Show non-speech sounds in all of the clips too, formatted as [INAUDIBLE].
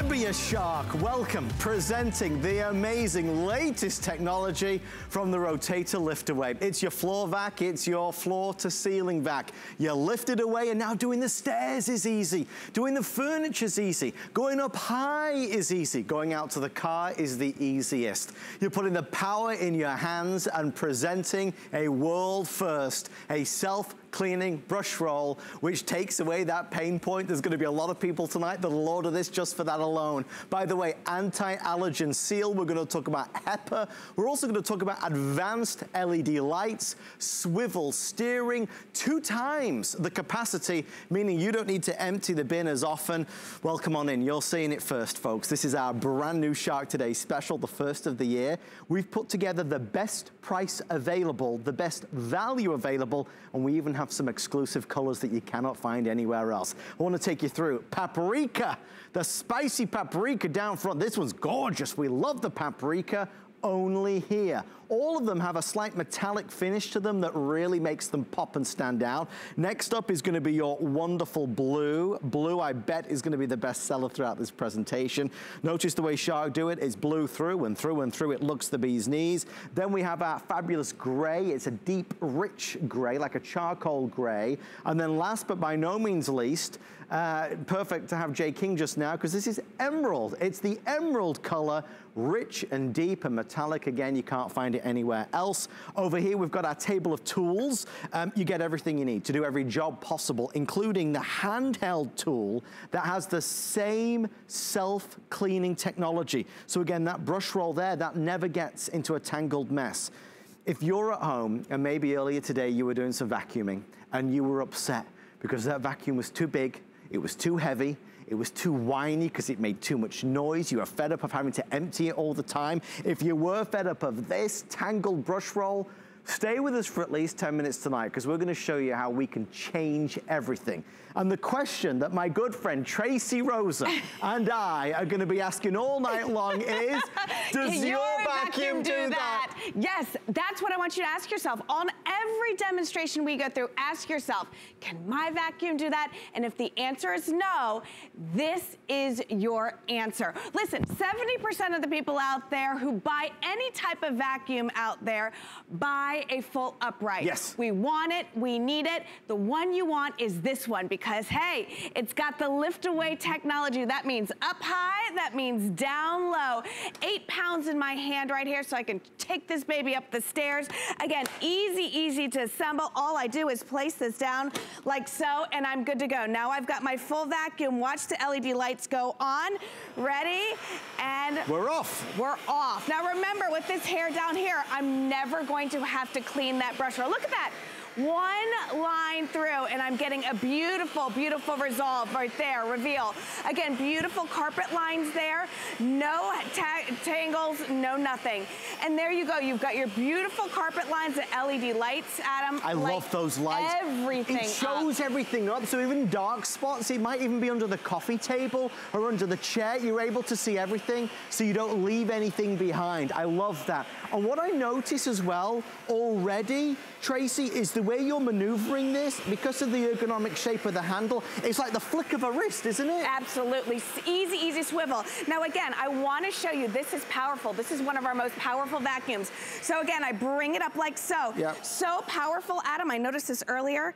Olympia Shark, welcome, presenting the amazing latest technology from the Rotator Lift Away. It's your floor vac, it's your floor to ceiling vac. You lift it away and now doing the stairs is easy. Doing the furniture is easy. Going up high is easy. Going out to the car is the easiest. You're putting the power in your hands and presenting a world first, a self cleaning brush roll, which takes away that pain point. There's gonna be a lot of people tonight that'll order this just for that alone. By the way, anti-allergen seal, we're gonna talk about HEPA. We're also gonna talk about advanced LED lights, swivel steering, two times the capacity, meaning you don't need to empty the bin as often. Well, come on in, you're seeing it first, folks. This is our brand new Shark Today special, the first of the year. We've put together the best price available, the best value available, and we even have some exclusive colors that you cannot find anywhere else. I wanna take you through paprika, the spicy paprika down front. This one's gorgeous. We love the paprika only here. All of them have a slight metallic finish to them that really makes them pop and stand out. Next up is gonna be your wonderful blue. Blue, I bet, is gonna be the best seller throughout this presentation. Notice the way Shark do it. it is blue through and through and through. It looks the bee's knees. Then we have our fabulous gray. It's a deep, rich gray, like a charcoal gray. And then last but by no means least, uh, perfect to have Jay King just now because this is emerald. It's the emerald color, rich and deep and metallic. Again, you can't find it anywhere else. Over here, we've got our table of tools. Um, you get everything you need to do every job possible, including the handheld tool that has the same self-cleaning technology. So again, that brush roll there, that never gets into a tangled mess. If you're at home, and maybe earlier today you were doing some vacuuming, and you were upset because that vacuum was too big, it was too heavy, it was too whiny because it made too much noise. You were fed up of having to empty it all the time. If you were fed up of this tangled brush roll, stay with us for at least 10 minutes tonight because we're gonna show you how we can change everything. And the question that my good friend Tracey Rosa and I are gonna be asking all night long [LAUGHS] is, does your, your vacuum, do that? Yes, that's what I want you to ask yourself. On every demonstration we go through, ask yourself, can my vacuum do that? And if the answer is no, this is your answer. Listen, 70% of the people out there who buy any type of vacuum out there buy a full upright. Yes. We want it, we need it. The one you want is this one because hey, it's got the lift away technology. That means up high, that means down low. Eight pounds in my hand right here so I can take this baby up the stairs. Again, easy, easy to assemble. All I do is place this down like so and I'm good to go. Now I've got my full vacuum. Watch the LED lights go on. Ready? And We're off. we're off. Now remember, with this hair down here, I'm never going to have to clean that brush roll. Look at that. One line through and I'm getting a beautiful, beautiful resolve right there, reveal. Again, beautiful carpet lines there, no ta tangles, no nothing. And there you go, you've got your beautiful carpet lines and LED lights, Adam. I Light love those lights. Everything It shows up. everything up, so even dark spots, it might even be under the coffee table or under the chair, you're able to see everything so you don't leave anything behind. I love that. And what I notice as well already, Tracey, is the way you're maneuvering this, because of the ergonomic shape of the handle, it's like the flick of a wrist, isn't it? Absolutely, easy, easy swivel. Now again, I wanna show you, this is powerful. This is one of our most powerful vacuums. So again, I bring it up like so. Yep. So powerful, Adam, I noticed this earlier.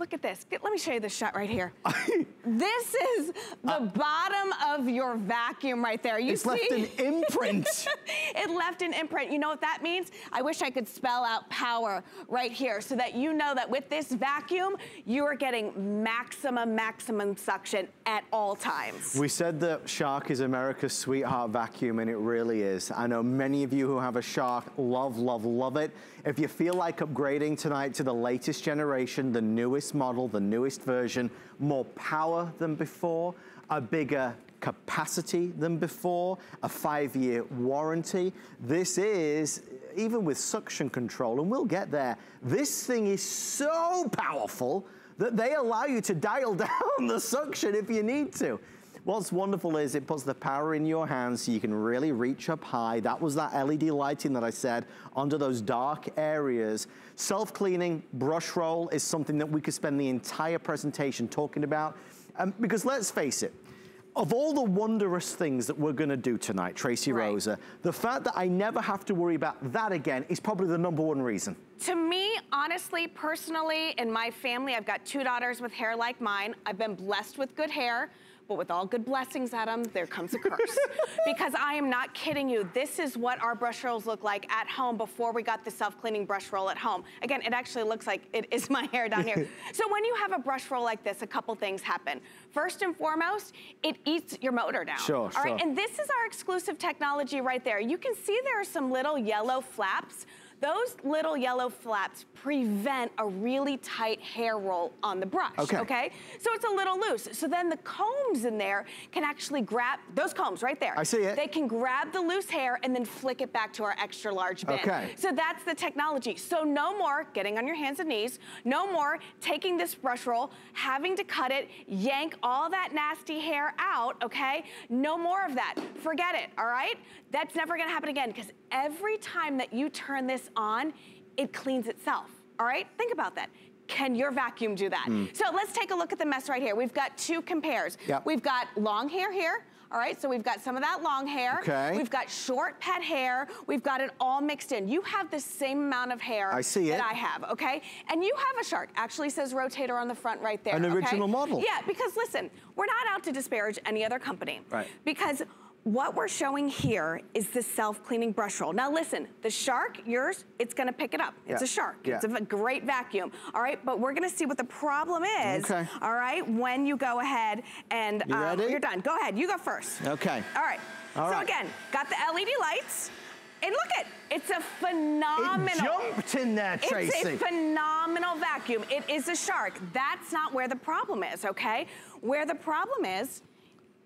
Look at this, Get- let me show you this shot right here. [LAUGHS] this is the uh, bottom of your vacuum right there. You It's see? left an imprint. [LAUGHS] it left an imprint. You know what that means? I wish I could spell out power right here so that you know that with this vacuum, you are getting maximum, maximum suction at all times. We said that Shark is America's sweetheart vacuum, and it really is. I know many of you who have a Shark love, love, love it. If you feel like upgrading tonight to the latest generation, the newest model, the newest version, more power than before, a bigger capacity than before, a five-year warranty. This is, even with suction control, and we'll get there, this thing is so powerful that they allow you to dial [LAUGHS] down the suction if you need to. What's wonderful is it puts the power in your hands so you can really reach up high. That was that LED lighting that I said under those dark areas. Self-cleaning brush roll is something that we could spend the entire presentation talking about. Um, because let's face it, of all the wondrous things that we're gonna do tonight, Tracey Right. Rosa, the fact that I never have to worry about that again is probably the number one reason. To me, honestly, personally, in my family, I've got two daughters with hair like mine. I've been blessed with good hair. But with all good blessings, Adam, there comes a curse. [LAUGHS] because I am not kidding you. This is what our brush rolls look like at home before we got the self-cleaning brush roll at home. Again, it actually looks like it is my hair down here. [LAUGHS] so when you have a brush roll like this, a couple things happen. First and foremost, it eats your motor down. Sure, All right, sure. and this is our exclusive technology right there. You can see there are some little yellow flaps. Those little yellow flaps prevent a really tight hair roll on the brush, Okay. okay? So it's a little loose. So then the combs in there can actually grab, those combs right there. I see it. They can grab the loose hair and then flick it back to our extra large bin. Okay. So that's the technology. So no more getting on your hands and knees, no more taking this brush roll, having to cut it, yank all that nasty hair out, okay? No more of that. Forget it, all right? That's never gonna happen again because every time that you turn this on, it cleans itself, all right? Think about that. Can your vacuum do that? Hmm. So let's take a look at the mess right here. We've got two compares. Yep. We've got long hair here, all right? So we've got some of that long hair. Okay. We've got short pet hair. We've got it all mixed in. You have the same amount of hair I see that it. I have, okay? And you have a shark. Actually says rotator on the front right there. An okay? original model. Yeah, because listen, we're not out to disparage any other company. Right. Because what we're showing here is the self-cleaning brush roll. Now listen, the shark, yours, it's gonna pick it up. It's Yeah. a shark. Yeah. It's a great vacuum. All right, but we're gonna see what the problem is. Okay. All right, when you go ahead and You um, you're done. Go ahead, you go first. Okay. All right. All so right. again, got the LED lights. And look at, it's a phenomenal. It jumped in there, Tracey. It's a phenomenal vacuum. It is a shark. That's not where the problem is, okay? Where the problem is,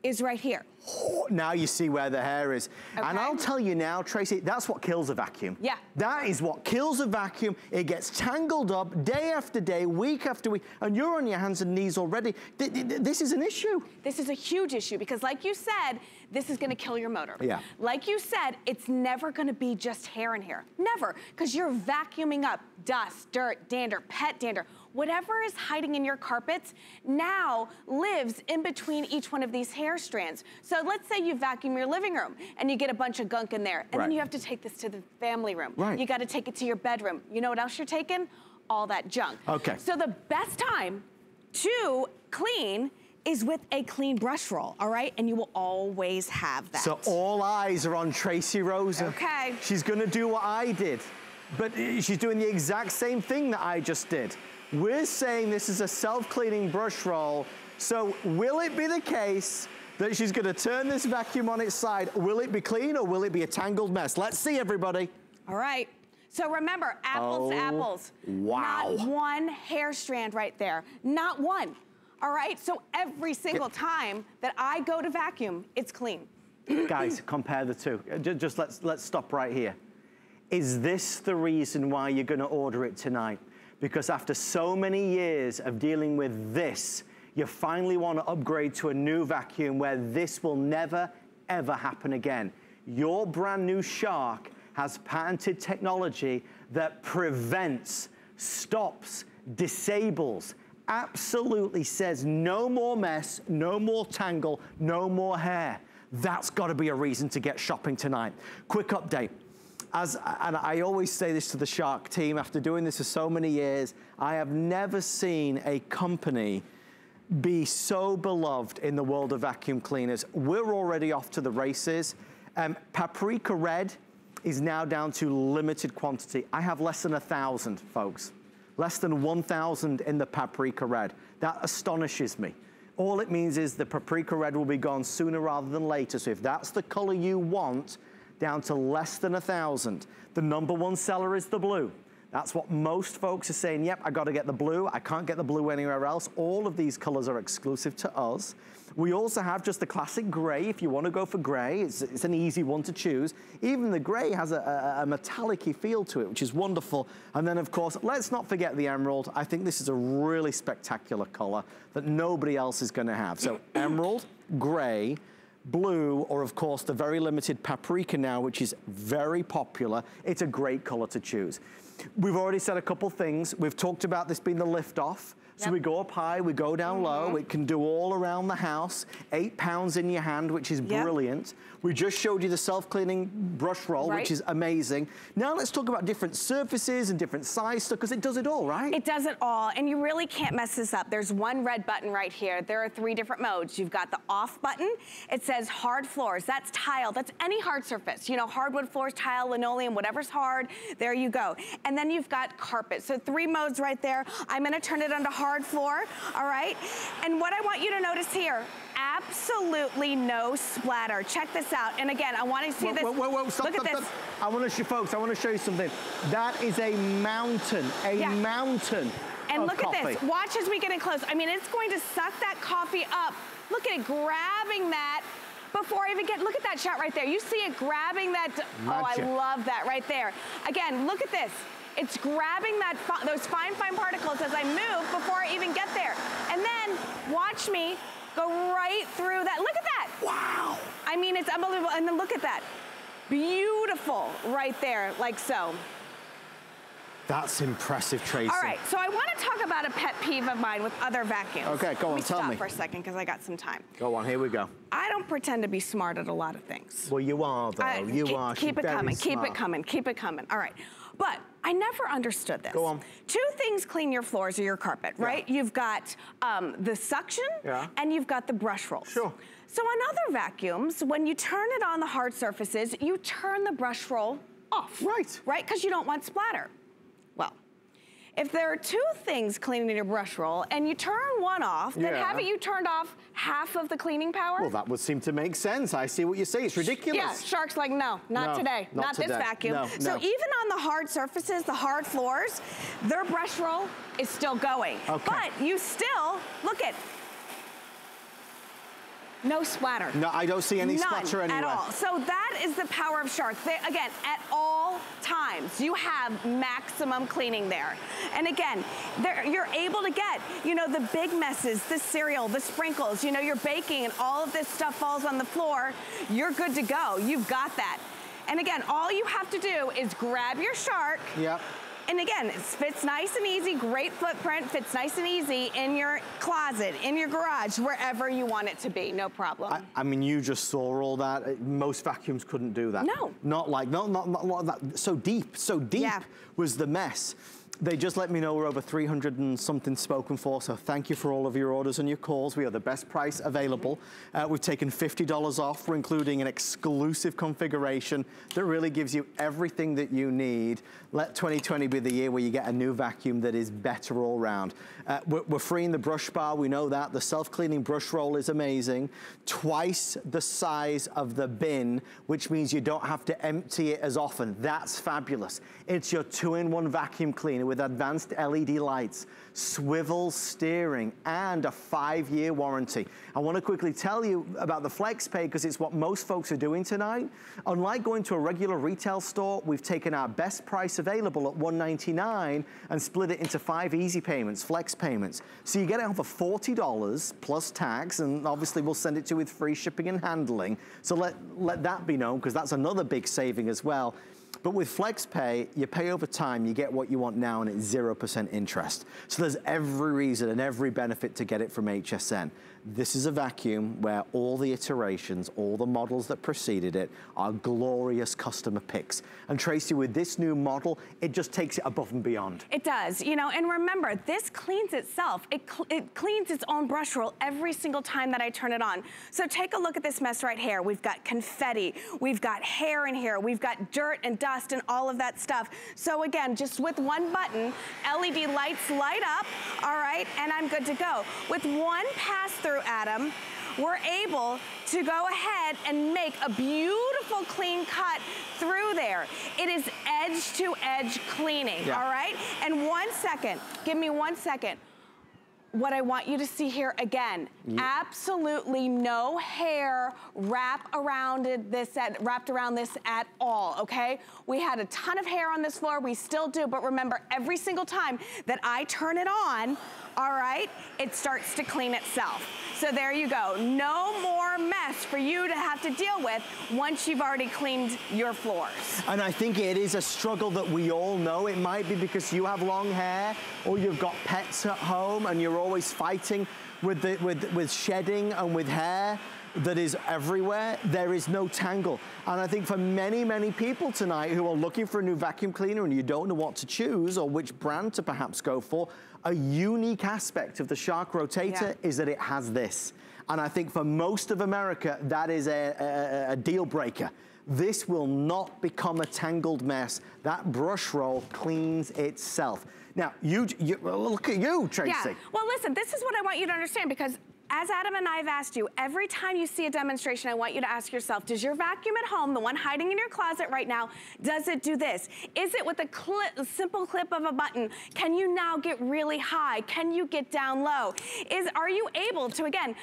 is right here. [LAUGHS] now you see where the hair is. And I'll tell you now, Tracey, that's what kills a vacuum. Yeah. That is what kills a vacuum. It gets tangled up day after day, week after week, and you're on your hands and knees already. Th- th- th- This is an issue. This is a huge issue because like you said, this is gonna kill your motor. Yeah. Like you said, it's never gonna be just hair in here. Never, because you're vacuuming up dust, dirt, dander, pet dander. Whatever is hiding in your carpets now lives in between each one of these hair strands. So let's say you vacuum your living room and you get a bunch of gunk in there, and Right. then you have to take this to the family room. Right. You gotta take it to your bedroom. You know what else you're taking? All that junk. Okay. So the best time to clean is with a clean brush roll, all right? And you will always have that. So all eyes are on Tracey Rosa. Okay. She's gonna do what I did, but uh, she's doing the exact same thing that I just did. We're saying this is a self-cleaning brush roll, so will it be the case that she's gonna turn this vacuum on its side? Will it be clean or will it be a tangled mess? Let's see, everybody. all right. So remember, apples to Oh, apples. wow. Not one hair strand right there. Not one. All right? So every single time that I go to vacuum, it's clean. [CLEARS THROAT] Guys, compare the two. Uh, Just let's, let's stop right here. Is this the reason why you're gonna order it tonight? Because after so many years of dealing with this, you finally wanna upgrade to a new vacuum where this will never, ever happen again. Your brand new Shark has patented technology that prevents, stops, disables, absolutely says no more mess, no more tangle, no more hair. That's gotta be a reason to get shopping tonight. Quick update. As, and I always say this to the Shark team, after doing this for so many years, I have never seen a company be so beloved in the world of vacuum cleaners. We're already off to the races. Um, Paprika Red is now down to limited quantity. I have less than a thousand, folks. Less than 1,000 in the Paprika Red. That astonishes me. All it means is the Paprika Red will be gone sooner rather than later. So if that's the color you want, down to less than a thousand. The number one seller is the blue. That's what most folks are saying, yep, I gotta get the blue. I can't get the blue anywhere else. All of these colors are exclusive to us. We also have just the classic gray. If you wanna go for gray, it's, it's an easy one to choose. Even the gray has a, a, a metallic-y feel to it, which is wonderful. And then of course, let's not forget the emerald. I think this is a really spectacular color that nobody else is gonna have. So emerald, gray, blue, or of course the very limited paprika now, which is very popular. It's a great color to choose. We've already said a couple things. We've talked about this being the lift off. So we go up high, we go down mm -hmm. low. Mm-hmm. It can do all around the house. Eight pounds in your hand, which is yep. brilliant. We just showed you the self-cleaning brush roll, right. which is amazing. Now let's talk about different surfaces and different size stuff, because it does it all, right? It does it all, and you really can't mess this up. There's one red button right here. There are three different modes. You've got the off button. It says hard floors. That's tile. That's any hard surface. You know, hardwood floors, tile, linoleum, whatever's hard, there you go. And then you've got carpet. So three modes right there. I'm gonna turn it onto hard hard floor, all right? And what I want you to notice here, absolutely no splatter. Check this out. And again, I want to see whoa, this. Whoa, whoa, whoa, stop, Look stop, at this. Stop. I want to show folks, I want to show you something. That is a mountain, a yeah. mountain And look coffee. at this. Watch as we get in close. I mean, it's going to suck that coffee up. Look at it grabbing that before I even get, look at that shot right there. You see it grabbing that, Magic. oh, I love that right there. Again, look at this. It's grabbing that those fine, fine particles as I move before I even get there. And then watch me go right through that. Look at that. Wow. I mean, it's unbelievable. And then look at that. Beautiful right there, like so. That's impressive, Tracy. All right, so I want to talk about a pet peeve of mine with other vacuums. Okay, go on, tell me. Stop for a second because I got some time. Go on, here we go. I don't pretend to be smart at a lot of things. Well, you are, though. I, you keep, are. Keep She's it coming, smart. keep it coming, keep it coming. All right, but I never understood this. Go on. Two things clean your floors or your carpet, right? Yeah. You've got um, the suction yeah. and you've got the brush rolls. Sure. So on other vacuums, when you turn it on the hard surfaces, you turn the brush roll off. Right. Right, because you don't want splatter. If there are two things cleaning your brush roll and you turn one off, then yeah. haven't you turned off half of the cleaning power? Well, that would seem to make sense. I see what you say. It's ridiculous. Yeah, Shark's like, no, not no, today. Not, not today. this vacuum. No, so even on the hard surfaces, the hard floors, their brush roll is still going. Okay. But you still, look at, no splatter. No, I don't see any None splatter anywhere. at all. So that is the power of Shark. They, again, at all times, you have maximum cleaning there. And again, you're able to get, you know, the big messes, the cereal, the sprinkles, you know, you're baking and all of this stuff falls on the floor, you're good to go. You've got that. And again, all you have to do is grab your Shark, yep. And again, it fits nice and easy, great footprint, fits nice and easy in your closet, in your garage, wherever you want it to be, no problem. I, I mean, you just saw all that. Most vacuums couldn't do that. No. Not like, not, not, not, not that, so deep, so deep yeah. was the mess. They just let me know we're over 300 and something spoken for, so thank you for all of your orders and your calls. We are the best price available. Uh, we've taken $50 off. We're including an exclusive configuration that really gives you everything that you need. Let 2020 be the year where you get a new vacuum that is better all round. Uh, we're, we're freeing the brush bar, we know that. The self-cleaning brush roll is amazing. Twice the size of the bin, which means you don't have to empty it as often. That's fabulous. It's your two-in-one vacuum cleaner with advanced LED lights, swivel steering, and a five-year warranty. I wanna quickly tell you about the FlexPay because it's what most folks are doing tonight. Unlike going to a regular retail store, we've taken our best price available at 199 and split it into five easy payments, flex payments. So you get it for $40 plus tax, and obviously we'll send it to you with free shipping and handling. So let, let that be known because that's another big saving as well. But with FlexPay, you pay over time, you get what you want now, and it's 0% interest. So there's every reason and every benefit to get it from HSN. This is a vacuum where all the iterations, all the models that preceded it are glorious customer picks. And Tracey, with this new model, it just takes it above and beyond. It does, you know, and remember, this cleans itself. It, cl it cleans its own brush roll every single time that I turn it on. So take a look at this mess right here. We've got confetti, we've got hair in here, we've got dirt and dust and all of that stuff. So again, just with one button, LED lights light up, all right, and I'm good to go. With one pass through through, Adam, we're able to go ahead and make a beautiful clean cut through there. It is edge to edge cleaning, yeah. all right? And one second, give me one second what I want you to see here again, yeah. absolutely no hair wrap around this at, wrapped around this at all, okay? We had a ton of hair on this floor, we still do, but remember every single time that I turn it on, all right, it starts to clean itself. So there you go. No more mess for you to have to deal with once you've already cleaned your floors. And I think it is a struggle that we all know. It might be because you have long hair or you've got pets at home and you're always fighting with, the, with, with shedding and with hair that is everywhere, there is no tangle. And I think for many, many people tonight who are looking for a new vacuum cleaner and you don't know what to choose or which brand to perhaps go for, a unique aspect of the Shark Rotator yeah. is that it has this. And I think for most of America, that is a, a, a deal breaker. This will not become a tangled mess. That brush roll cleans itself. Now, you, you look at you, Tracey. Yeah. Well, listen, this is what I want you to understand because as Adam and I have asked you, every time you see a demonstration, I want you to ask yourself, does your vacuum at home, the one hiding in your closet right now, does it do this? Is it with a, clip, simple clip of a button? Can you now get really high? Can you get down low? Is Are you able to, again,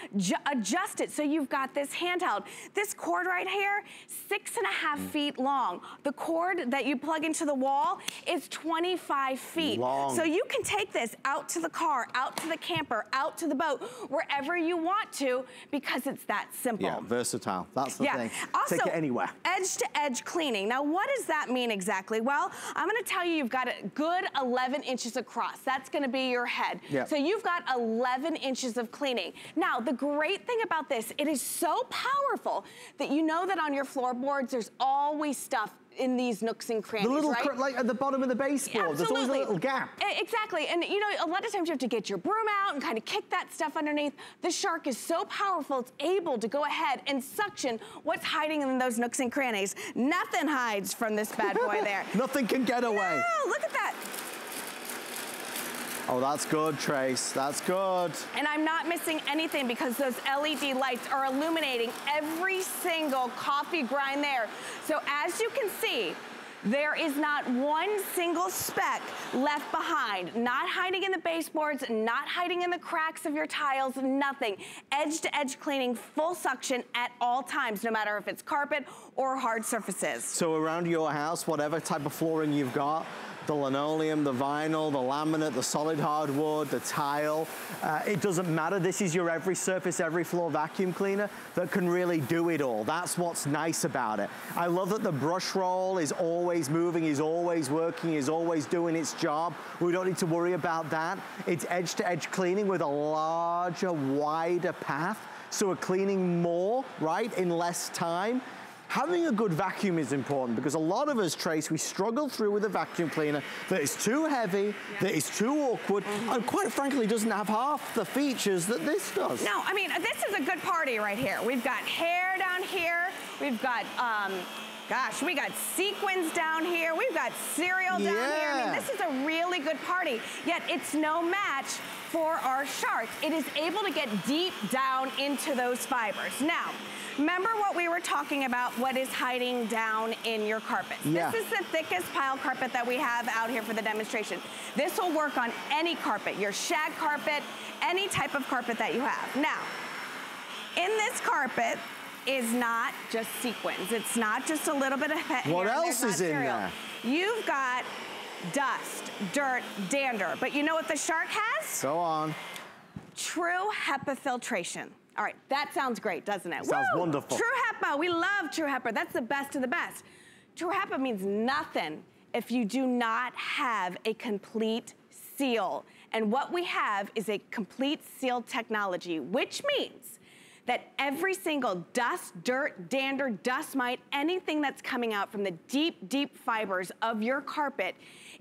adjust it so you've got this handheld? This cord right here, six and a half mm. feet long. The cord that you plug into the wall is 25 feet. Long. So you can take this out to the car, out to the camper, out to the boat, wherever wherever you want to because it's that simple. Yeah, versatile. That's the yeah. thing. Also, Take it anywhere. edge to edge cleaning. Now, what does that mean exactly? Well, I'm gonna tell you, you've got a good 11 inches across. That's gonna be your head. Yeah. So you've got 11 inches of cleaning. Now, the great thing about this, it is so powerful that you know that on your floorboards, there's always stuff in these nooks and crannies, The little, right? like at the bottom of the baseboard, there's always a little gap. Exactly, and you know, a lot of times you have to get your broom out and kind of kick that stuff underneath. The shark is so powerful, it's able to go ahead and suction what's hiding in those nooks and crannies. Nothing hides from this bad boy [LAUGHS] there. Nothing can get away. No, look at that. Oh, that's good, Trace. That's good. And I'm not missing anything because those LED lights are illuminating every single coffee grind there. So as you can see, there is not one single speck left behind. Not hiding in the baseboards, not hiding in the cracks of your tiles, nothing. Edge to edge cleaning, full suction at all times, no matter if it's carpet or hard surfaces. So around your house, whatever type of flooring you've got, the linoleum, the vinyl, the laminate, the solid hardwood, the tile. Uh, it doesn't matter. This is your every surface, every floor vacuum cleaner that can really do it all. That's what's nice about it. I love that the brush roll is always moving, is always working, is always doing its job. We don't need to worry about that. It's edge to edge cleaning with a larger, wider path. So we're cleaning more, right, in less time having a good vacuum is important because a lot of us, Trace, we struggle through with a vacuum cleaner that is too heavy, yeah. that is too awkward, mm -hmm. and quite frankly doesn't have half the features that this does. No, I mean, this is a good party right here. We've got hair down here, we've got, um, gosh, we got sequins down here, we've got cereal down yeah. here. I mean, this is a really good party, yet it's no match for our shark. It is able to get deep down into those fibers. Now, Remember what we were talking about, what is hiding down in your carpet. Yeah. This is the thickest pile carpet that we have out here for the demonstration. This will work on any carpet, your shag carpet, any type of carpet that you have. Now, in this carpet is not just sequins. It's not just a little bit of What else is in there? You've got dust, dirt, dander. But you know what the shark has? Go on. True HEPA filtration. All right, that sounds great, doesn't it? Sounds Woo! wonderful. True HEPA, we love True HEPA. That's the best of the best. True HEPA means nothing if you do not have a complete seal. And what we have is a complete seal technology, which means that every single dust, dirt, dander, dust mite, anything that's coming out from the deep, deep fibers of your carpet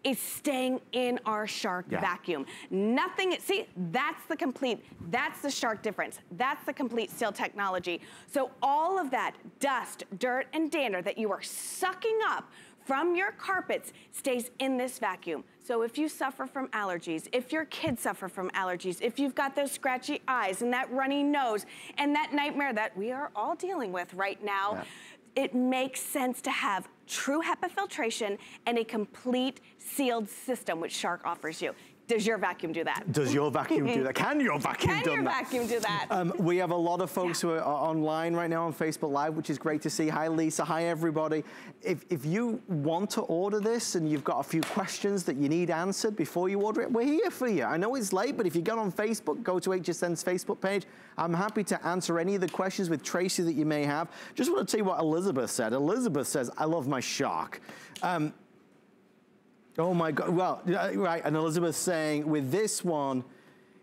is staying in our Shark yeah. vacuum. Nothing, see, that's the complete, that's the Shark difference. That's the complete seal technology. So all of that dust, dirt, and dander that you are sucking up from your carpets stays in this vacuum. So if you suffer from allergies, if your kids suffer from allergies, if you've got those scratchy eyes and that runny nose and that nightmare that we are all dealing with right now, yeah it makes sense to have true HEPA filtration and a complete sealed system, which Shark offers you. Does your vacuum do that? Does your vacuum do that? [LAUGHS] Can your vacuum Can do your vacuum do that? Um, we have a lot of folks Yeah. who are online right now on Facebook Live, which is great to see. Hi, Lisa. Hi, everybody. If, if you want to order this and you've got a few questions that you need answered before you order it, we're here for you. I know it's late, but if you go on Facebook, go to HSN's Facebook page. I'm happy to answer any of the questions with Tracey that you may have. Just want to tell you what Elizabeth said. Elizabeth says, I love my shark. Um, Oh my God, well, right, and Elizabeth's saying with this one,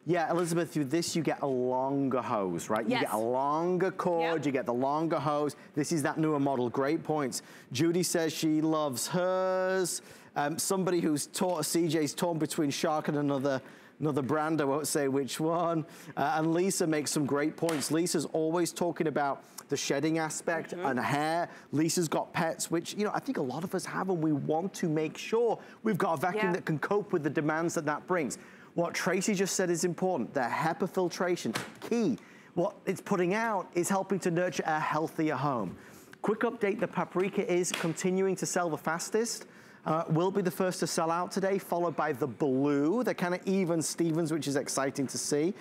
yeah, Elizabeth, with this you get a longer hose, right? Yes. You get a longer cord, Yep. you get the longer hose. This is that newer model, great points. Judy says she loves hers. Um, somebody who's taught, CJ's torn between Shark and another another brand, I won't say which one. Uh, and Lisa makes some great points. Lisa's always talking about the shedding aspect Mm-hmm. and hair. Lisa's got pets, which, you know, I think a lot of us have, and we want to make sure we've got a vacuum Yeah. that can cope with the demands that that brings. What Tracey just said is important. The HEPA filtration, key. What it's putting out is helping to nurture a healthier home. Quick update, the paprika is continuing to sell the fastest. Uh, will be the first to sell out today, followed by the blue, the kind of even Stevens, which is exciting to see.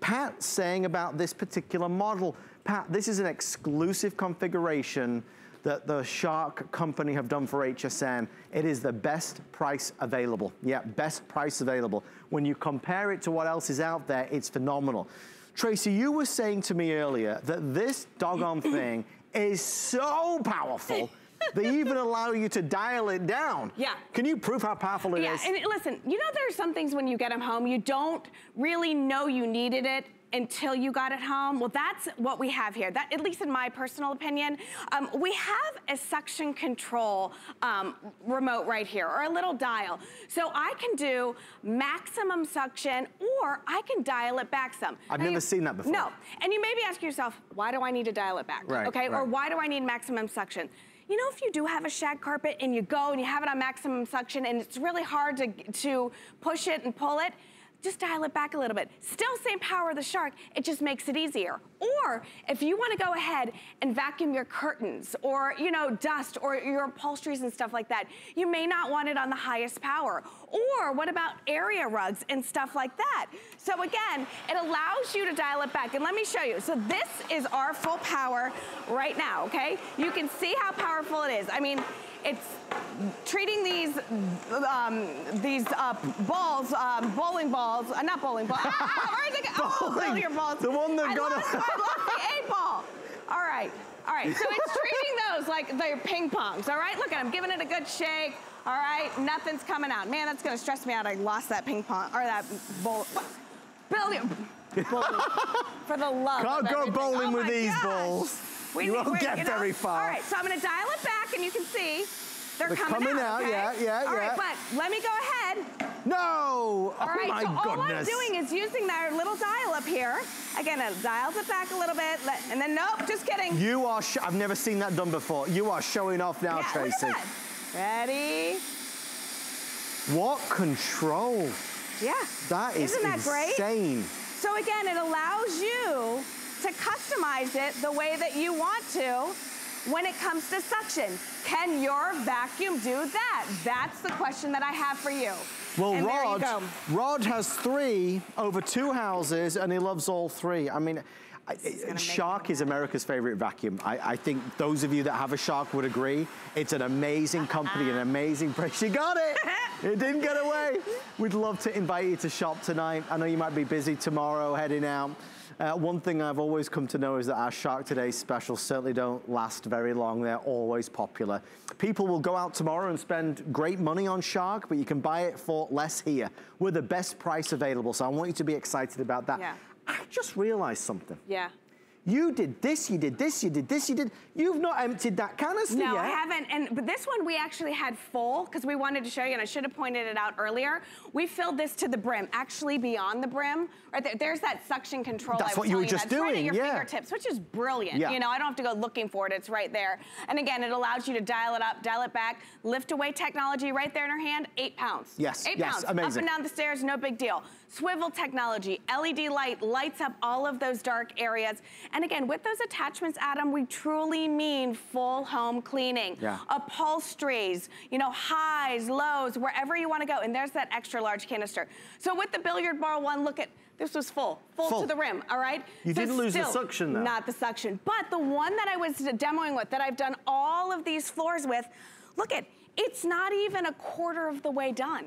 Pat saying about this particular model, Pat, this is an exclusive configuration that the Shark company have done for HSN. It is the best price available. Yeah, best price available. When you compare it to what else is out there, it's phenomenal. Tracey, you were saying to me earlier that this doggone [CLEARS THROAT] thing is so powerful, [LAUGHS] they even allow you to dial it down. Yeah. Can you prove how powerful it yeah, is? and listen, you know there are some things when you get them home, you don't really know you needed it until you got it home. Well, that's what we have here. That, at least in my personal opinion, um, we have a suction control um, remote right here, or a little dial. So I can do maximum suction, or I can dial it back some. I've Now never you- seen that before. No, and you may be asking yourself, why do I need to dial it back? Right, okay, or why do I need maximum suction? You know, if you do have a shag carpet and you go and you have it on maximum suction and it's really hard to, to push it and pull it, just dial it back a little bit. Still same power of the shark, it just makes it easier. Or if you wanna go ahead and vacuum your curtains or, you know, dust or your upholsteries and stuff like that, you may not want it on the highest power. Or what about area rugs and stuff like that? So again, it allows you to dial it back. And let me show you. So this is our full power right now, okay? You can see how powerful it is. I mean, it's treating these um, these uh, balls, um, bowling balls, uh, not bowling balls. [LAUGHS] Ah, ah, where's it go? Oh, Bowling. balls. The one that I got lost, I lost the eight ball. All right, all right. So it's treating those like they're ping pongs. All right, look at them, giving it a good shake. All right, nothing's coming out. Man, that's gonna stress me out. I lost that ping pong or that bowl. Bowling. For the love Can't of go bowling Oh with these balls. We You won't get you know, very far. All right, so I'm gonna dial it back and you can see they're, They're coming, coming out, out, okay? yeah, yeah, All right, yeah. but let me go ahead. No! All oh right, my so all I'm doing is using that little dial up here. Again, it dials it back a little bit, let- and then nope, just kidding. You are, I've never seen that done before. You are showing off now, yeah, Tracey. Look at that. Ready? What control. Yeah. That is Isn't that great? So again, it allows you to customize it the way that you want to when it comes to suction. Can your vacuum do that? That's the question that I have for you. Well, and Rod. Rod has three over two houses, and he loves all three. I mean, I- gonna make Shark is America's favorite vacuum. I, I think those of you that have a Shark would agree. It's an amazing company, an amazing price. You got it. [LAUGHS] It didn't get away. We'd love to invite you to shop tonight. I know you might be busy tomorrow heading out. Uh, one thing I've always come to know is that our Shark Today specials certainly don't last very long. They're always popular. People will go out tomorrow and spend great money on Shark, but you can buy it for less here. We're the best price available, so I want you to be excited about that. Yeah. I just realized something. Yeah. You did this, you did this, you did this, you did. You've not emptied that canister No, yet. I haven't. And but this one we actually had full because we wanted to show you, and I should have pointed it out earlier. We filled this to the brim, actually beyond the brim. Right there, there's that suction control. That's I was what you were just that's right at your yeah. fingertips, which is brilliant. Yeah. You know, I don't have to go looking for it. It's right there. And again, it allows you to dial it up, dial it back, lift away technology right there in her hand. Eight pounds. Yes, Eight yes, pounds. Up and down the stairs, no big deal. Swivel technology, LED light lights up all of those dark areas. And again, with those attachments, Adam, we truly mean full home cleaning. Yeah. Upholsteries, you know, highs, lows, wherever you wanna go. And there's that extra large canister. So with the billiard ball one, look at, this was full, full, full. to the rim, all right? You so didn't lose the suction though. Not the suction. But the one that I was demoing with, that I've done all of these floors with, look at, it's not even a quarter of the way done.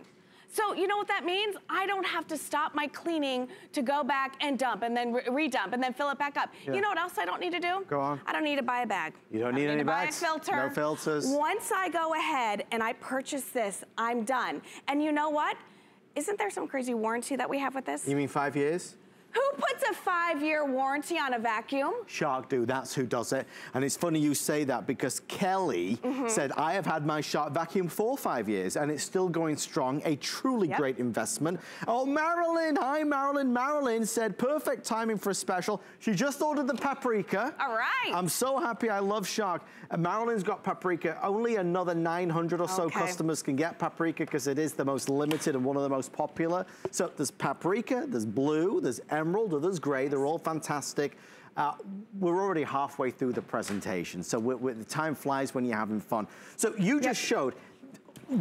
So you know what that means? I don't have to stop my cleaning to go back and dump and then re-dump and then fill it back up. Yeah. You know what else I don't need to do? Go on. I don't need to buy a bag. You don't I need any to buy bags? a filter. No filters. Once I go ahead and I purchase this, I'm done. And you know what? Isn't there some crazy warranty that we have with this? You mean five years? Who puts a five-year warranty on a vacuum? Shark do, that's who does it. And it's funny you say that because Kelly Mm-hmm. said, I have had my Shark vacuum for five years and it's still going strong, a truly Yep. great investment. Oh, Marilyn, hi Marilyn. Marilyn said, perfect timing for a special. She just ordered the paprika. All right. I'm so happy, I love Shark. And Marilyn's got paprika. Only another 900 or so Okay. customers can get paprika because it is the most limited and one of the most popular. So there's paprika, there's blue, there's emerald, or there's gray. They're all fantastic. Uh, we're already halfway through the presentation, so we we the time flies when you're having fun. So you just showed,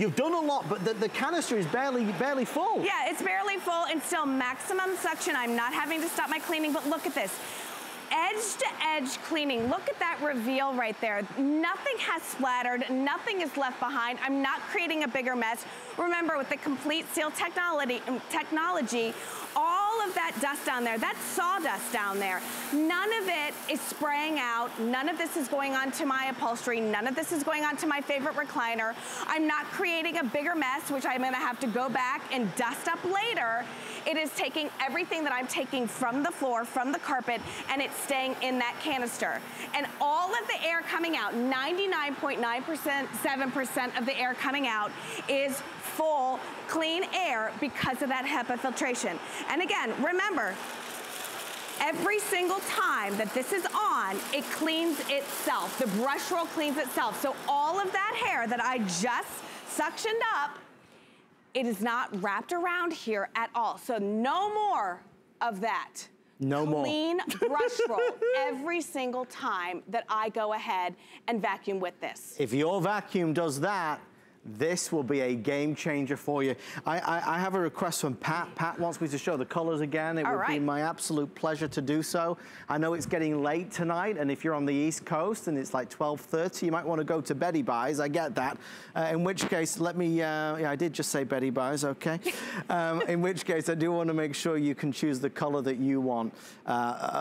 you've done a lot, but the, the canister is barely, barely full. Yeah, it's barely full and still maximum suction. I'm not having to stop my cleaning, but look at this. Edge to edge cleaning. Look at that reveal right there. Nothing has splattered, nothing is left behind. I'm not creating a bigger mess. Remember, with the complete seal technology, technology all of that dust down there, that sawdust down there, none of it is spraying out. None of this is going onto my upholstery. None of this is going onto my favorite recliner. I'm not creating a bigger mess, which I'm gonna have to go back and dust up later. It is taking everything that I'm taking from the floor, from the carpet, and it's staying in that canister. And all of the air coming out, 99.9%, 7% of the air coming out is full, clean air because of that HEPA filtration. And again, remember, every single time that this is on, it cleans itself. The brush roll cleans itself. So all of that hair that I just suctioned up, it is not wrapped around here at all. So no more of that. No more. Clean brush [LAUGHS] roll every single time that I go ahead and vacuum with this. If your vacuum does that, this will be a game changer for you. I, I, I have a request from Pat. Pat wants me to show the colors again. It All would be my absolute pleasure to do so. I know it's getting late tonight, and if you're on the East Coast and it's like 12.30, you might want to go to Betty Buys. I get that. Uh, in which case, let me, uh, yeah, I did just say Betty Buys, okay. [LAUGHS] um, in which case, I do want to make sure you can choose the color that you want uh,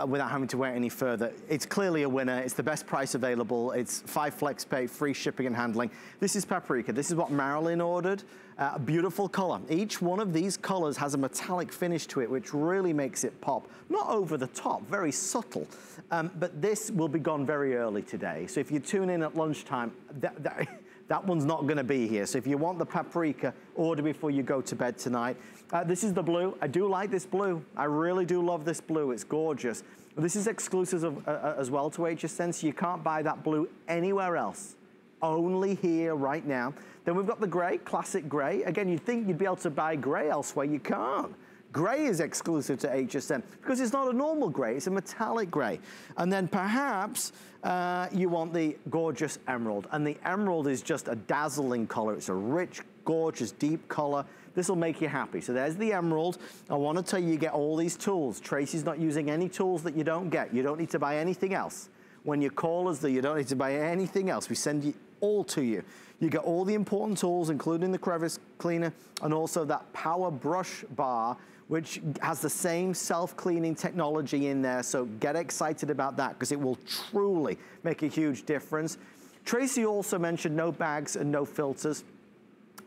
uh, without having to wait any further. It's clearly a winner. It's the best price available. It's five flex pay, free shipping and handling. This is paprika. This is what Marilyn ordered. Uh, a beautiful color. Each one of these colors has a metallic finish to it, which really makes it pop. Not over the top, very subtle. Um, but this will be gone very early today. So if you tune in at lunchtime, that, that, [LAUGHS] that one's not gonna be here. So if you want the paprika, order before you go to bed tonight. Uh, this is the blue. I do like this blue. I really do love this blue. It's gorgeous. This is exclusive of, uh, uh, as well to HSN, so you can't buy that blue anywhere else only here right now. Then we've got the gray, classic gray. Again, you'd think you'd be able to buy gray elsewhere, you can't. Gray is exclusive to HSN because it's not a normal gray, it's a metallic gray. And then perhaps uh, you want the gorgeous emerald. And the emerald is just a dazzling color. It's a rich, gorgeous, deep color. This will make you happy. So there's the emerald. I want to tell you, you get all these tools. Tracey's not using any tools that you don't get. You don't need to buy anything else. When you call us, you don't need to buy anything else. We send you all to you. You get all the important tools, including the crevice cleaner and also that power brush bar, which has the same self-cleaning technology in there. So get excited about that because it will truly make a huge difference. Tracey also mentioned no bags and no filters.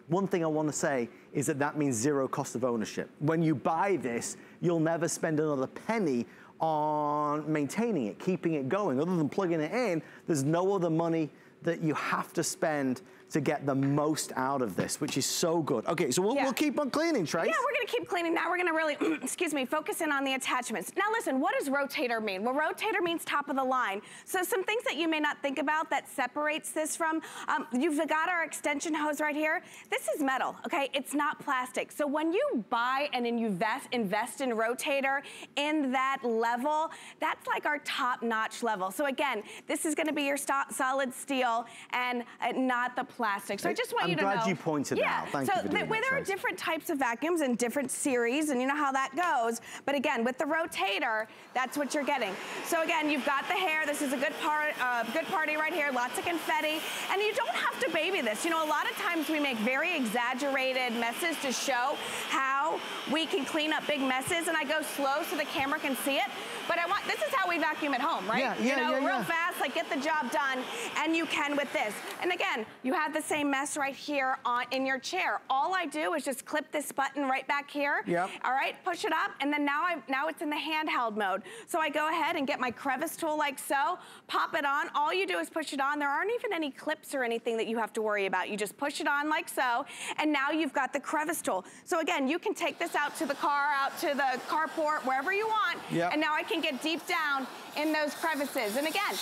One thing I want to say is that that means zero cost of ownership. When you buy this, you'll never spend another penny on maintaining it, keeping it going. Other than plugging it in, there's no other money that you have to spend to get the most out of this, which is so good. Okay, so we'll, Yeah. we'll keep on cleaning, Trace. Yeah, we're gonna keep cleaning. Now we're gonna really, [CLEARS THROAT] excuse me, focus in on the attachments. Now listen, what does rotator mean? Well, rotator means top of the line. So some things that you may not think about that separates this from, um, you've got our extension hose right here. This is metal, okay? It's not plastic. So when you buy and you invest, invest in rotator in that level, that's like our top notch level. So again, this is gonna be your solid steel and uh, not the plastic. So I just want I'm you to glad know. you pointed yeah. out. Thank so you for the- doing where that, there are different types of vacuums and different series, and you know how that goes. But again, with the rotator, that's what you're getting. So again, you've got the hair. This is a good part, uh, good party right here. Lots of confetti, and you don't have to baby this. You know, a lot of times we make very exaggerated messes to show how we can clean up big messes, and I go slow so the camera can see it. But I want this is how we vacuum at home, right? Yeah, you know, yeah, real yeah. fast, like get the job done, and you can with this. And again, you have the same mess right here on in your chair. All I do is just clip this button right back here. Yep. All right, push it up, and then now I now it's in the handheld mode. So I go ahead and get my crevice tool like so, pop it on. All you do is push it on. There aren't even any clips or anything that you have to worry about. You just push it on like so, and now you've got the crevice tool. So again, you can take this out to the car, out to the carport, wherever you want, Yep. and now I can get deep down in those crevices. And again,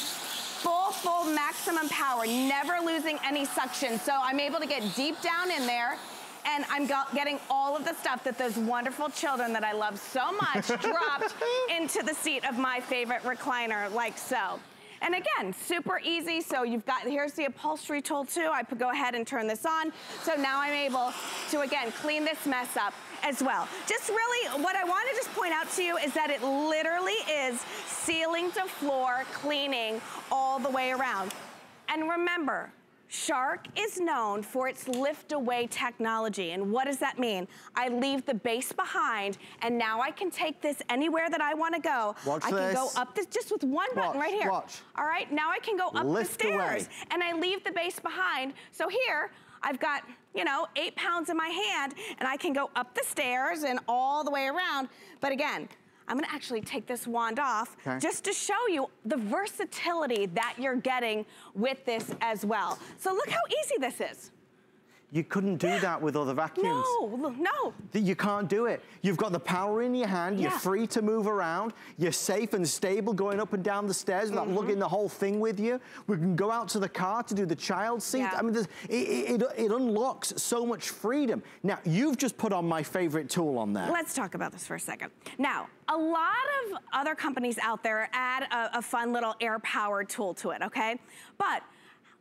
full, full maximum power, never losing any suction. So I'm able to get deep down in there and I'm getting all of the stuff that those wonderful children that I love so much [LAUGHS] dropped into the seat of my favorite recliner, like so. And again, super easy. So you've got, here's the upholstery tool too. I go ahead and turn this on. So now I'm able to, again, clean this mess up as well. Just really, what I want to just point out to you is that it literally is ceiling to floor cleaning all the way around. And remember, Shark is known for its lift away technology. And what does that mean? I leave the base behind and now I can take this anywhere that I want to go. Watch I can go up this just with one button Watch, right here. watch. All right, now I can go up Lift the stairs away. and I leave the base behind. So here, I've got, you know, eight pounds in my hand and I can go up the stairs and all the way around. But again, I'm gonna actually take this wand off Okay. just to show you the versatility that you're getting with this as well. So look how easy this is. You couldn't do that with other vacuums. No, no. You can't do it. You've got the power in your hand, you're free to move around, you're safe and stable going up and down the stairs without Mm-hmm. lugging the whole thing with you. We can go out to the car to do the child seat. Yeah. I mean, it, it, it unlocks so much freedom. Now, you've just put on my favorite tool on there. Let's talk about this for a second. Now, a lot of other companies out there add a, a fun little air powered tool to it, okay? But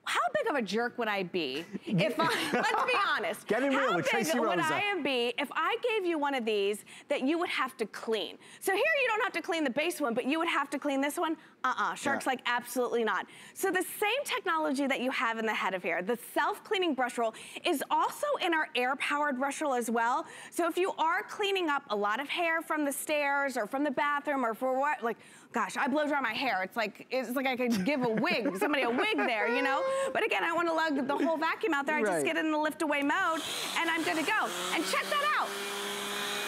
how big of a jerk would I be if I, [LAUGHS] let's be honest. Get in real how with big Tracey would Rosa. I be if I gave you one of these that you would have to clean? So here you don't have to clean the base one, but you would have to clean this one? Uh-uh, Shark's Yeah. like absolutely not. So the same technology that you have in the head of here, the self-cleaning brush roll, is also in our air-powered brush roll as well. So if you are cleaning up a lot of hair from the stairs or from the bathroom or for what, like, gosh, I blow dry my hair. It's like, it's like I could give a wig, [LAUGHS] somebody a wig there, you know? But again, I wanna lug the whole vacuum out there. I Right. just get it in the lift away mode and I'm good to go. And check that out.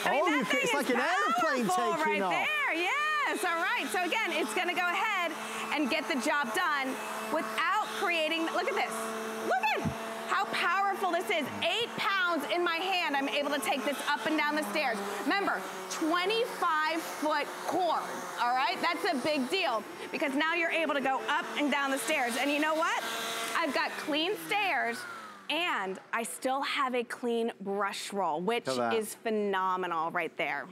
I mean, Oh, that thing it's is like an airplane taking right off. there. Yes, all right. So again, it's gonna go ahead and get the job done without creating, look at this. Look at how powerful this is. Eight pounds in my hand, I'm able to take this up and down the stairs. Remember, 25 foot cord, all right? That's a big deal because now you're able to go up and down the stairs. And you know what? I've got clean stairs and I still have a clean brush roll, which Look at that. is phenomenal right there.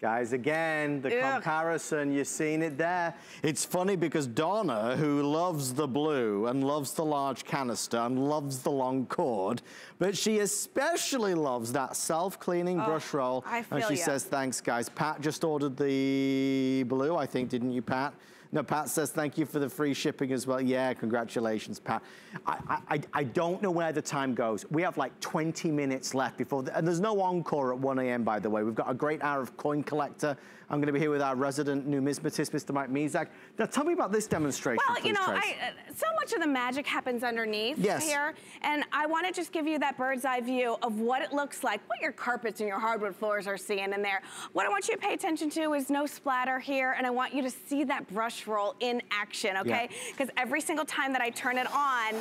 Guys, again, the Ugh. comparison, you've seen it there. It's funny because Donna, who loves the blue and loves the large canister and loves the long cord, but she especially loves that self-cleaning oh, brush roll. I feel and she ya. says, thanks, guys. Pat just ordered the blue, I think, didn't you, Pat? No, Pat says thank you for the free shipping as well. Yeah, congratulations, Pat. I, I, I don't know where the time goes. We have like 20 minutes left before, the, and there's no encore at 1 a.m. by the way. We've got a great hour of coin collector. I'm going to be here with our resident numismatist, Mr. Mike Mezak. Now, tell me about this demonstration, Well, you know, I, uh, so much of the magic happens underneath Yes. here, and I want to just give you that bird's eye view of what it looks like, what your carpets and your hardwood floors are seeing in there. What I want you to pay attention to is no splatter here, and I want you to see that brush brush roll in action, okay? Because yeah. every single time that I turn it on,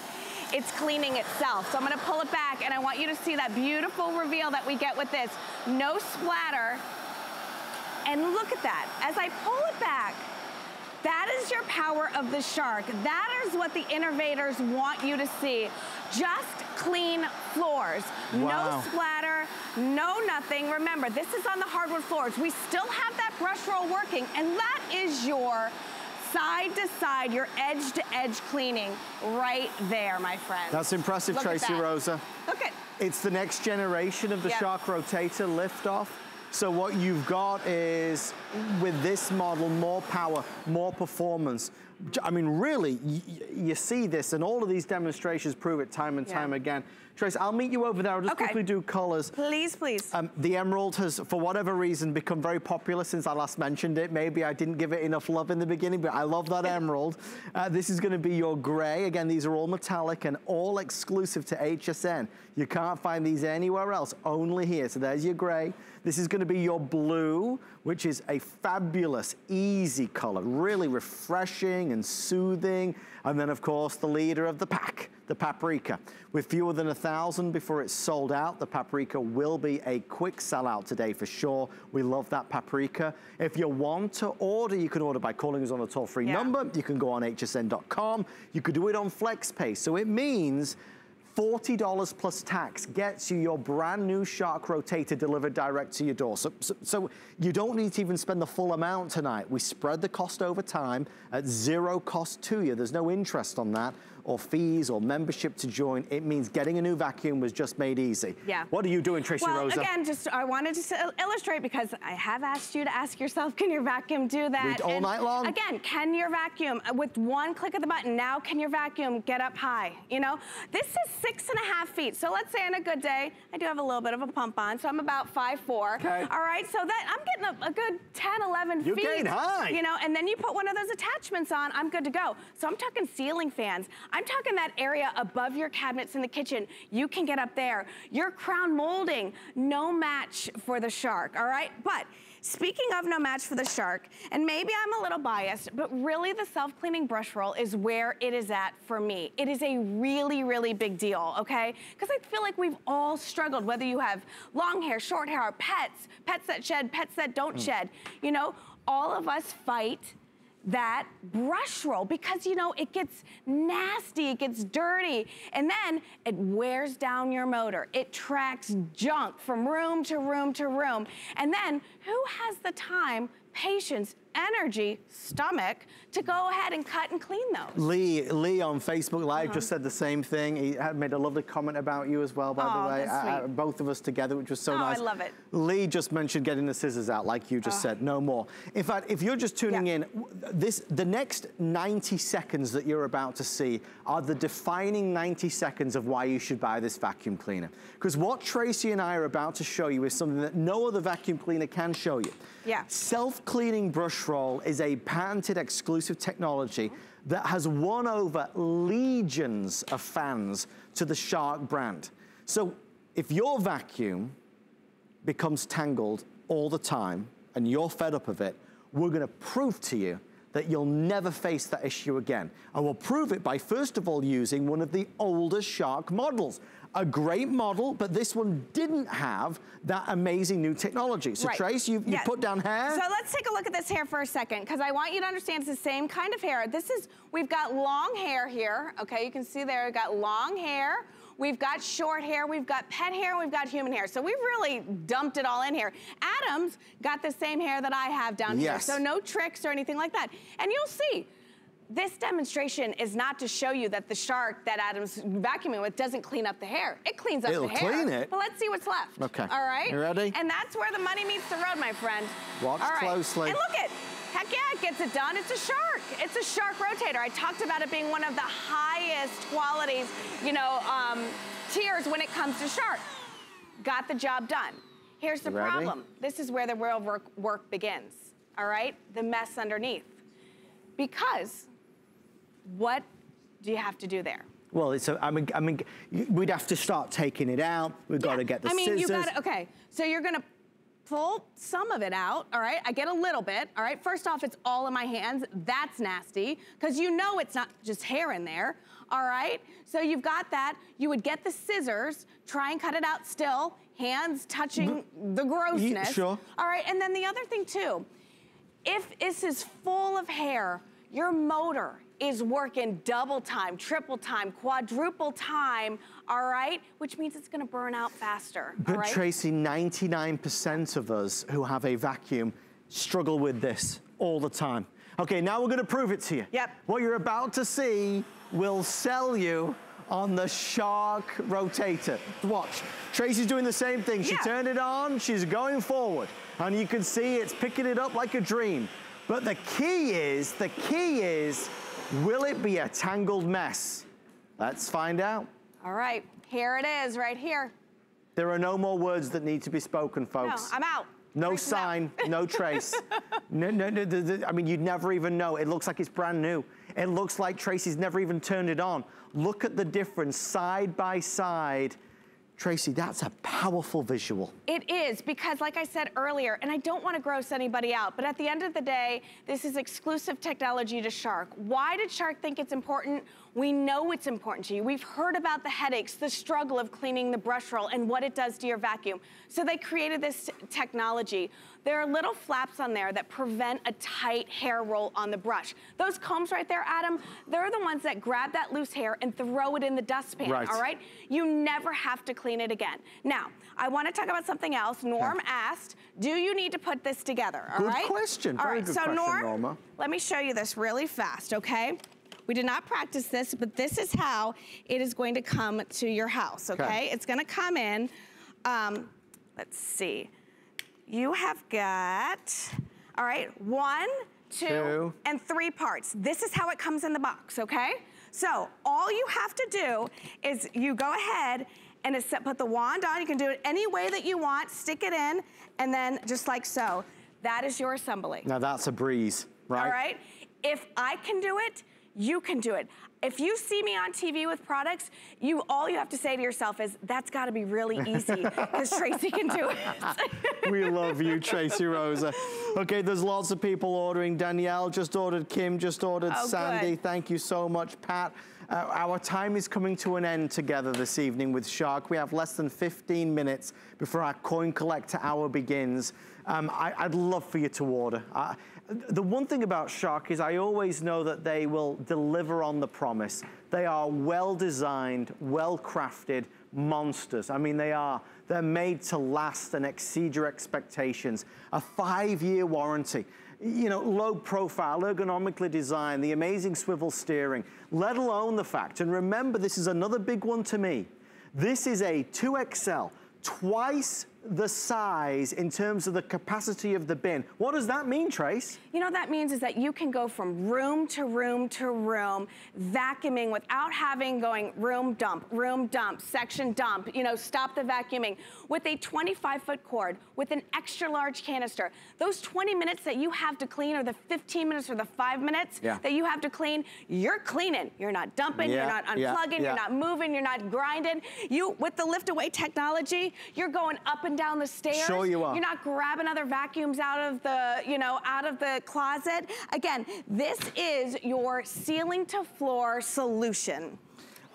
it's cleaning itself. So I'm gonna pull it back and I want you to see that beautiful reveal that we get with this. No splatter. And look at that. As I pull it back, that is your power of the shark. That is what the innovators want you to see. Just clean floors. Wow. No splatter, no nothing. Remember, this is on the hardwood floors. We still have that brush roll working, and that is your side to side, your edge to edge cleaning right there, my friend. That's impressive, Look Tracey Rosa. Look at. It's the next generation of the yep. Shark Rotator liftoff. So what you've got is, with this model, more power, more performance. I mean, really, you see this, and all of these demonstrations prove it time and yeah. time again. Trace, I'll meet you over there. I'll just okay. quickly do colors. Please, please. Um, the emerald has, for whatever reason, become very popular since I last mentioned it. Maybe I didn't give it enough love in the beginning, but I love that [LAUGHS] emerald. Uh, this is gonna be your gray. Again, these are all metallic and all exclusive to HSN. You can't find these anywhere else, only here. So there's your gray. This is gonna be your blue, which is a fabulous, easy color, really refreshing and soothing. And then, of course, the leader of the pack, the paprika. With fewer than a thousand before it's sold out, the paprika will be a quick sellout today for sure. We love that paprika. If you want to order, you can order by calling us on a toll-free yeah. number. You can go on hsn.com. You could do it on FlexPay. So it means $40 plus tax gets you your brand new Shark Rotator delivered direct to your door. So, so, so, you don't need to even spend the full amount tonight. We spread the cost over time at zero cost to you. There's no interest on that or fees or membership to join. It means getting a new vacuum was just made easy. Yeah. What are you doing, Tracey well, Rosa? again, just I wanted to illustrate because I have asked you to ask yourself, can your vacuum do that? Read all and night long? Again, can your vacuum, uh, with one click of the button, now can your vacuum get up high? You know, this is six and a half feet. So let's say on a good day, I do have a little bit of a pump on, so I'm about five four. Okay. All right, so that I'm getting a, a good 10, 11 you feet. You gain high. You know, and then you put one of those attachments on, I'm good to go. So I'm talking ceiling fans. I'm talking that area above your cabinets in the kitchen. You can get up there. Your crown molding, no match for the shark, all right? But Speaking of no match for the shark, and maybe I'm a little biased, but really the self-cleaning brush roll is where it is at for me. It is a really, really big deal, okay? Because I feel like we've all struggled, whether you have long hair, short hair, pets, pets that shed, pets that don't mm. shed. You know, all of us fight that brush roll because you know it gets nasty, it gets dirty, and then it wears down your motor. It tracks junk from room to room to room. And then who has the time patience, energy, stomach to go ahead and cut and clean those. Lee, Lee on Facebook Live uh -huh. just said the same thing. He made a lovely comment about you as well, by oh, the way. Uh, both of us together, which was so oh, nice. I love it. Lee just mentioned getting the scissors out, like you just oh. said, no more. In fact, if you're just tuning yeah. in, this the next 90 seconds that you're about to see are the defining 90 seconds of why you should buy this vacuum cleaner. Because what Tracey and I are about to show you is something that no other vacuum cleaner can show you. Yeah. Self-cleaning brush roll is a patented exclusive technology that has won over legions of fans to the Shark brand. So if your vacuum becomes tangled all the time and you're fed up of it, we're gonna prove to you that you'll never face that issue again. And we'll prove it by first of all using one of the older Shark models a great model, but this one didn't have that amazing new technology. So right. Trace, you, you yes. put down hair. So let's take a look at this hair for a second, because I want you to understand it's the same kind of hair. This is, we've got long hair here, okay? You can see there, we've got long hair. We've got short hair, we've got pet hair, we've got human hair. So we've really dumped it all in here. Adam's got the same hair that I have down yes. here. So no tricks or anything like that. And you'll see, this demonstration is not to show you that the shark that Adam's vacuuming with doesn't clean up the hair. It cleans up It'll the hair. It'll clean it. But let's see what's left. Okay. All right? You ready? And that's where the money meets the road, my friend. Watch right. closely. And look at, heck yeah, it gets it done. It's a shark. It's a shark rotator. I talked about it being one of the highest qualities, you know, um, tiers when it comes to shark. Got the job done. Here's the problem. This is where the real work, work begins, all right? The mess underneath. Because what do you have to do there? Well, it's a, I mean, I mean, we'd have to start taking it out. We've yeah. got to get the I mean, scissors. you got to, okay. So you're going to pull some of it out, all right? I get a little bit, all right? First off, it's all in my hands. That's nasty, because you know it's not just hair in there, all right? So you've got that. You would get the scissors, try and cut it out still, hands touching the grossness. sure. All right, and then the other thing too, if this is full of hair, your motor is working double time, triple time, quadruple time, all right? Which means it's gonna burn out faster, all But right? Tracey, 99% of us who have a vacuum struggle with this all the time. Okay, now we're gonna prove it to you. Yep. What you're about to see will sell you on the Shark rotator. Watch, Tracey's doing the same thing. She Yeah. turned it on, she's going forward. And you can see it's picking it up like a dream. But the key is, the key is, will it be a tangled mess? Let's find out. All right, here it is, right here. There are no more words that need to be spoken, No, folks. I'm out. No out. sign, no [LAUGHS] trace. no, no, no, the- I mean, you'd never even know. It looks like it's brand new. It looks like Tracey's never even turned it on. Look at the difference side by side. Tracey, that's a powerful visual. It is because like I said earlier, and I don't want to gross anybody out, but at the end of the day, this is exclusive technology to Shark. Why did Shark think it's important? We know it's important to you. We've heard about the headaches, the struggle of cleaning the brush roll and what it does to your vacuum. So they created this technology. There are little flaps on there that prevent a tight hair roll on the brush. Those combs right there, Adam, they're the ones that grab that loose hair and throw it in the dustpan, Right. all right? You never have to clean it again. Now, I want to talk about something else. Norm asked, do you need to put this together, all Good right? question. All right, good so question, Norm, Norma. let me show you this really fast, okay? We did not practice this, but this is how it is going to come to your house, okay? Okay. It's gonna come in, um, let's see. You have got, all right, one, two, Two. and three parts. This is how it comes in the box, okay? So all you have to do is you go ahead and it's set, put the wand on. You can do it any way that you want, stick it in, and then just like so. That is your assembly. Now that's a breeze, right? All right? If I can do it, you can do it. If you see me on TV with products, you all you have to say to yourself is, that's gotta be really easy, because Tracey can do it. [LAUGHS] we love you, Tracey Rosa. Okay, there's lots of people ordering. Danielle just ordered, Kim just ordered, Oh, Sandy, good. thank you so much, Pat. Uh, our time is coming to an end together this evening with Shark. We have less than 15 minutes before our coin collector hour begins. Um, I, would love for you to order. Uh, the one thing about Shark is I always know that they will deliver on the promise. They are well designed, well crafted monsters. I mean, they are. They're made to last and exceed your expectations. A five-year warranty. You know, low profile, ergonomically designed, the amazing swivel steering, let alone the fact, and remember this is another big one to me, this is a 2XL, twice the size in terms of the capacity of the bin. What does that mean, Trace? You know what that means is that you can go from room to room to room, vacuuming without having going room dump, room dump, section dump, you know, stop the vacuuming. With a 25 foot cord, with an extra large canister, those 20 minutes that you have to clean or the 15 minutes or the five minutes Yeah. that you have to clean, you're cleaning. You're not dumping, Yeah, you're not unplugging, yeah. you're not moving, you're not grinding. You, with the lift away technology, you're going up and down the stairs. Sure you are. You're not grabbing other vacuums out of the, you know, out of the closet. Again, this is your ceiling to floor solution.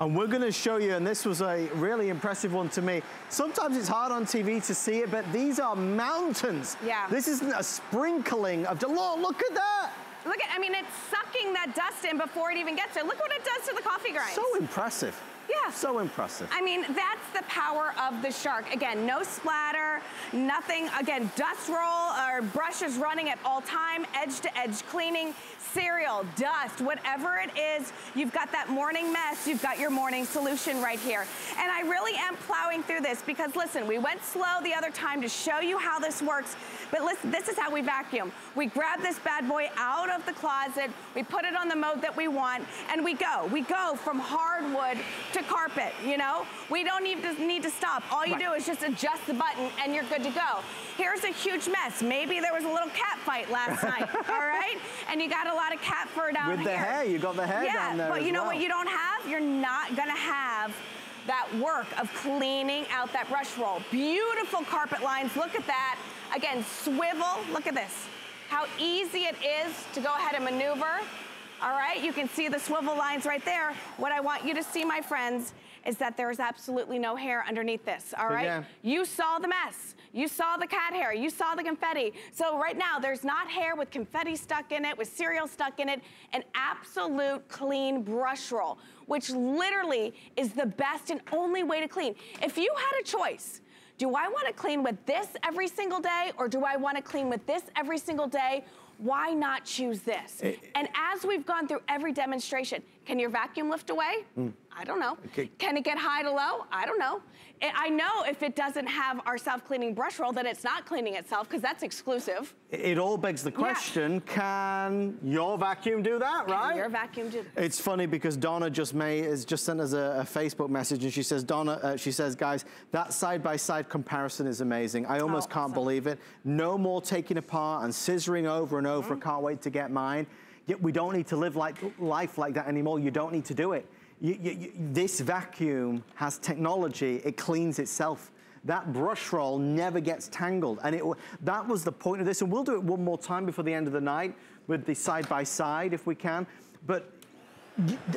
And we're gonna show you, and this was a really impressive one to me. Sometimes it's hard on TV to see it, but these are mountains. Yeah. This isn't a sprinkling of, look, look at that. Look at, I mean, it's sucking that dust in before it even gets there. Look what it does to the coffee grinds. So impressive. Yeah. So impressive. I mean, that's the power of the Shark. Again, no splatter, nothing. Again, dust roll or brushes running at all time, edge to edge cleaning, cereal, dust, whatever it is, you've got that morning mess, you've got your morning solution right here. And I really am plowing through this because listen, we went slow the other time to show you how this works, but listen, this is how we vacuum. We grab this bad boy out of the closet, we put it on the mode that we want, and we go. We go from hardwood to carpet, you know? We don't need to, need to stop. All you Right. do is just adjust the button and you're good to go. Here's a huge mess. Maybe there was a little cat fight last [LAUGHS] night, all right? And you got a lot of cat fur down With here. the hair, you got the hair yeah, down there but you know well. what you don't have? You're not gonna have that work of cleaning out that brush roll. Beautiful carpet lines, look at that. Again, swivel, look at this. How easy it is to go ahead and maneuver. All right, you can see the swivel lines right there. What I want you to see, my friends, is that there's absolutely no hair underneath this, all right? Yeah. You saw the mess. You saw the cat hair. You saw the confetti. So right now, there's not hair with confetti stuck in it, with cereal stuck in it, an absolute clean brush roll, which literally is the best and only way to clean. If you had a choice, do I wanna clean with this every single day or do I wanna clean with this every single day? Why not choose this? It, and as we've gone through every demonstration, can your vacuum lift away? Mm. I don't know. Okay. Can it get high to low? I don't know. I know if it doesn't have our self-cleaning brush roll, then it's not cleaning itself because that's exclusive. It all begs the question, yeah. can your vacuum do that, can right? your vacuum do that? It's funny because Donna just made, has just sent us a, a Facebook message and she says, Donna, uh, she says, guys, that side-by-side -side comparison is amazing. I almost oh, can't awesome. believe it. No more taking apart and scissoring over and over. Mm -hmm. Can't wait to get mine. Yet we don't need to live like life like that anymore. You don't need to do it. You, you, this vacuum has technology, it cleans itself. That brush roll never gets tangled. And it, that was the point of this. And we'll do it one more time before the end of the night with the side-by-side -side if we can. But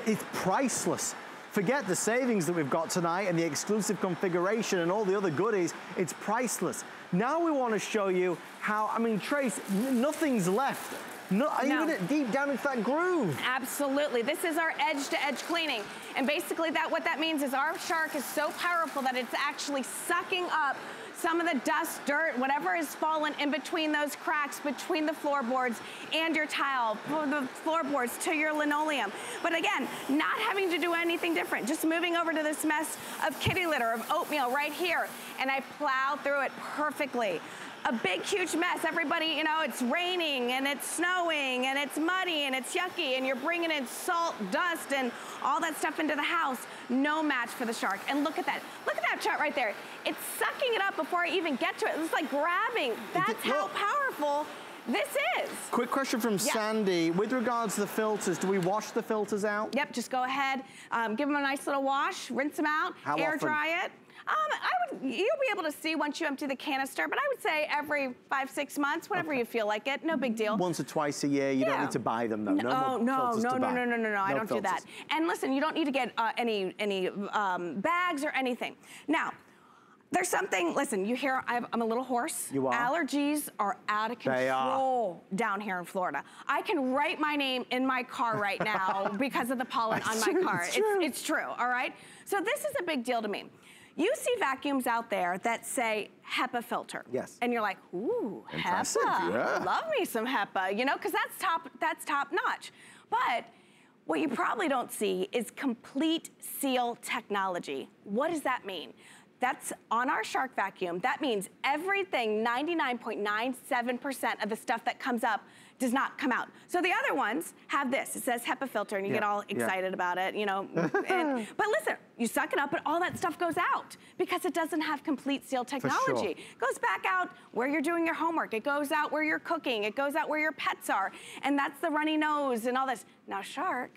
it's priceless. Forget the savings that we've got tonight and the exclusive configuration and all the other goodies. It's priceless. Now we want to show you how, I mean, Trace, nothing's left no, no. even deep down into that groove. Absolutely. This is our edge-to-edge -edge cleaning. And basically that what that means is our shark is so powerful that it's actually sucking up some of the dust, dirt, whatever has fallen in between those cracks, between the floorboards and your tile, the floorboards to your linoleum. But again, not having to do anything different, just moving over to this mess of kitty litter, of oatmeal right here, and I plow through it perfectly a big, huge mess. Everybody, you know, it's raining and it's snowing and it's muddy and it's yucky and you're bringing in salt, dust, and all that stuff into the house. No match for the shark. And look at that. Look at that chart right there. It's sucking it up before I even get to it. It's like grabbing. That's how powerful this is. Quick question from Sandy. With regards to the filters, do we wash the filters out? Yep, just go ahead, um, give them a nice little wash, rinse them out, How air often? dry it. Um, I would, you'll be able to see once you empty the canister, but I would say every five, six months, whenever okay. you feel like it, no big deal. Once or twice a year, you yeah. don't need to buy them though. No, no, no, no, no, no, no, no, no, I don't filters. do that. And listen, you don't need to get uh, any, any um, bags or anything. Now, there's something, listen, you hear i am a little hoarse. You are? Allergies are out of control down here in Florida. I can write my name in my car right now [LAUGHS] because of the pollen on my car. It's, true. It's, it's true, all right? So this is a big deal to me. You see vacuums out there that say HEPA filter. Yes. And you're like, ooh, HEPA. Yeah. Love me some HEPA, you know, because that's top, that's top notch. But what you probably don't see is complete seal technology. What does that mean? That's on our shark vacuum. That means everything, 99.97% of the stuff that comes up does not come out. So the other ones have this. It says HEPA filter, and you yeah, get all excited yeah. about it, you know. [LAUGHS] and, but listen, you suck it up, and all that stuff goes out because it doesn't have complete seal technology. Sure. It goes back out where you're doing your homework. It goes out where you're cooking. It goes out where your pets are. And that's the runny nose and all this. Now, Shark,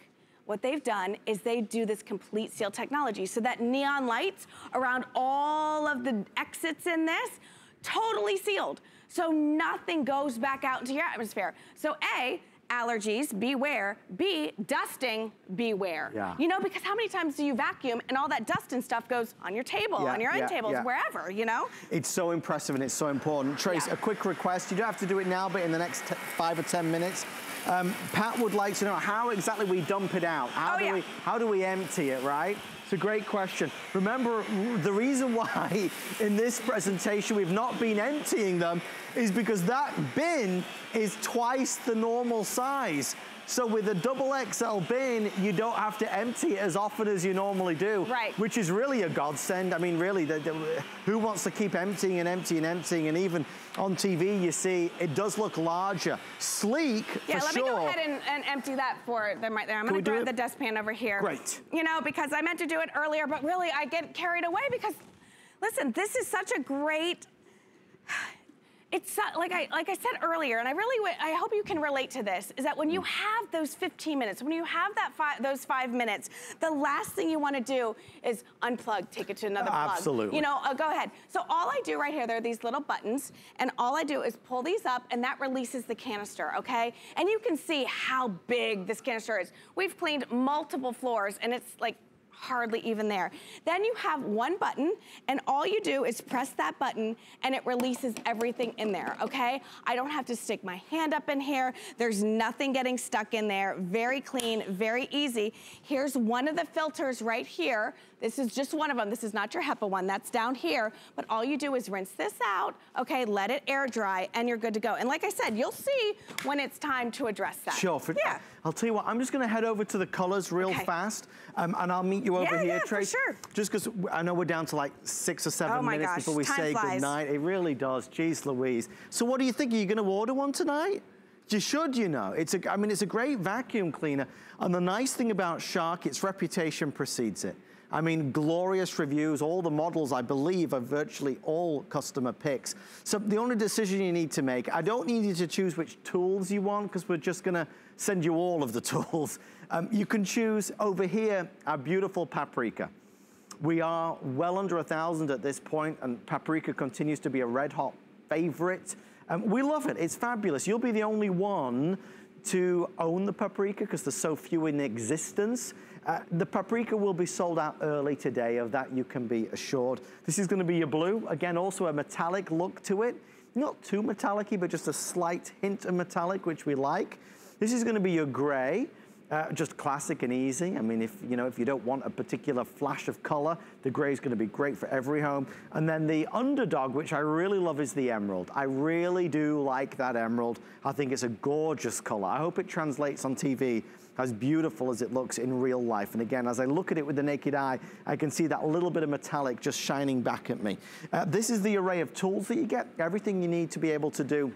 what they've done is they do this complete seal technology so that neon lights around all of the exits in this, totally sealed. So nothing goes back out into your atmosphere. So A, allergies, beware. B, dusting, beware. Yeah. You know, because how many times do you vacuum and all that dust and stuff goes on your table, yeah, on your yeah, end tables, yeah. wherever, you know? It's so impressive and it's so important. Trace, a quick request. You don't have to do it now, but in the next five or 10 minutes, um, Pat would like to know how exactly we dump it out. How, oh, do, we, how do we empty it, right? It's a great question. Remember, the reason [LAUGHS] why in this presentation we've not been emptying them is because that bin is twice the normal size. So with a double XL bin, you don't have to empty it as often as you normally do. Right. Which is really a godsend. I mean, really, the, the, who wants to keep emptying and emptying and emptying? And even on TV, you see, it does look larger. Sleek, Yeah, let sure. me go ahead and, and, empty that for them right there. I'm gonna grab the dustpan over here. Great. You know, because I meant to do it earlier, but really I get carried away because, listen, this is such a great, it's like I like I said earlier, and I really I hope you can relate to this. Is that when you have those 15 minutes, when you have that five, those five minutes, the last thing you want to do is unplug, take it to another plug. Absolutely. You know, uh, go ahead. So all I do right here, there are these little buttons, and all I do is pull these up, and that releases the canister. Okay, and you can see how big this canister is. We've cleaned multiple floors, and it's like hardly even there. Then you have one button and all you do is press that button and it releases everything in there, okay? I don't have to stick my hand up in here. There's nothing getting stuck in there. Very clean, very easy. Here's one of the filters right here. This is just one of them. This is not your HEPA one. That's down here. But all you do is rinse this out, okay? Let it air dry and you're good to go. And like I said, you'll see when it's time to address that. Sure. For, yeah. I'll tell you what, I'm just gonna head over to the colors real Okay. fast um, and I'll meet you over Yeah, here, yeah, Trace. sure. Just because I know we're down to like six or seven Oh minutes gosh, before we time say flies. goodnight. It really does. Jeez Louise. So what do you think? Are you gonna order one tonight? You should, you know. It's a, I mean, it's a great vacuum cleaner. And the nice thing about Shark, its reputation precedes it. I mean, glorious reviews. All the models, I believe, are virtually all customer picks. So the only decision you need to make, I don't need you to choose which tools you want because we're just gonna send you all of the [LAUGHS] tools. Um, you can choose over here our beautiful paprika. We are well under a thousand at this point, and paprika continues to be a red hot favorite. Um, we love it, it's fabulous. You'll be the only one to own the paprika because there's so few in existence. Uh, the paprika will be sold out early today, of that you can be assured. This is gonna be your blue. Again, also a metallic look to it. Not too metallic but just a slight hint of metallic, which we like. This is gonna be your gray. Uh, just classic and easy. I mean, if you know, if you don't want a particular flash of color, the gray is going to be great for every home. And then the underdog, which I really love, is the emerald. I really do like that emerald. I think it's a gorgeous color. I hope it translates on TV as beautiful as it looks in real life. And again, as I look at it with the naked eye, I can see that little bit of metallic just shining back at me. Uh, this is the array of tools that you get, everything you need to be able to do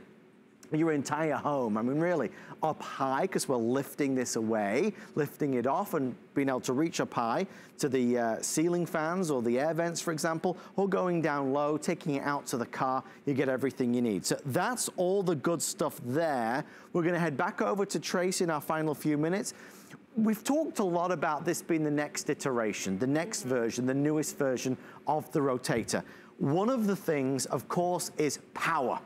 your entire home. I mean, really, up high, because we're lifting this away, lifting it off and being able to reach up high to the uh, ceiling fans or the air vents, for example, or going down low, taking it out to the car, you get everything you need. So that's all the good stuff there. We're gonna head back over to Trace in our final few minutes. We've talked a lot about this being the next iteration, the next version, the newest version of the rotator. One of the things, of course, is power.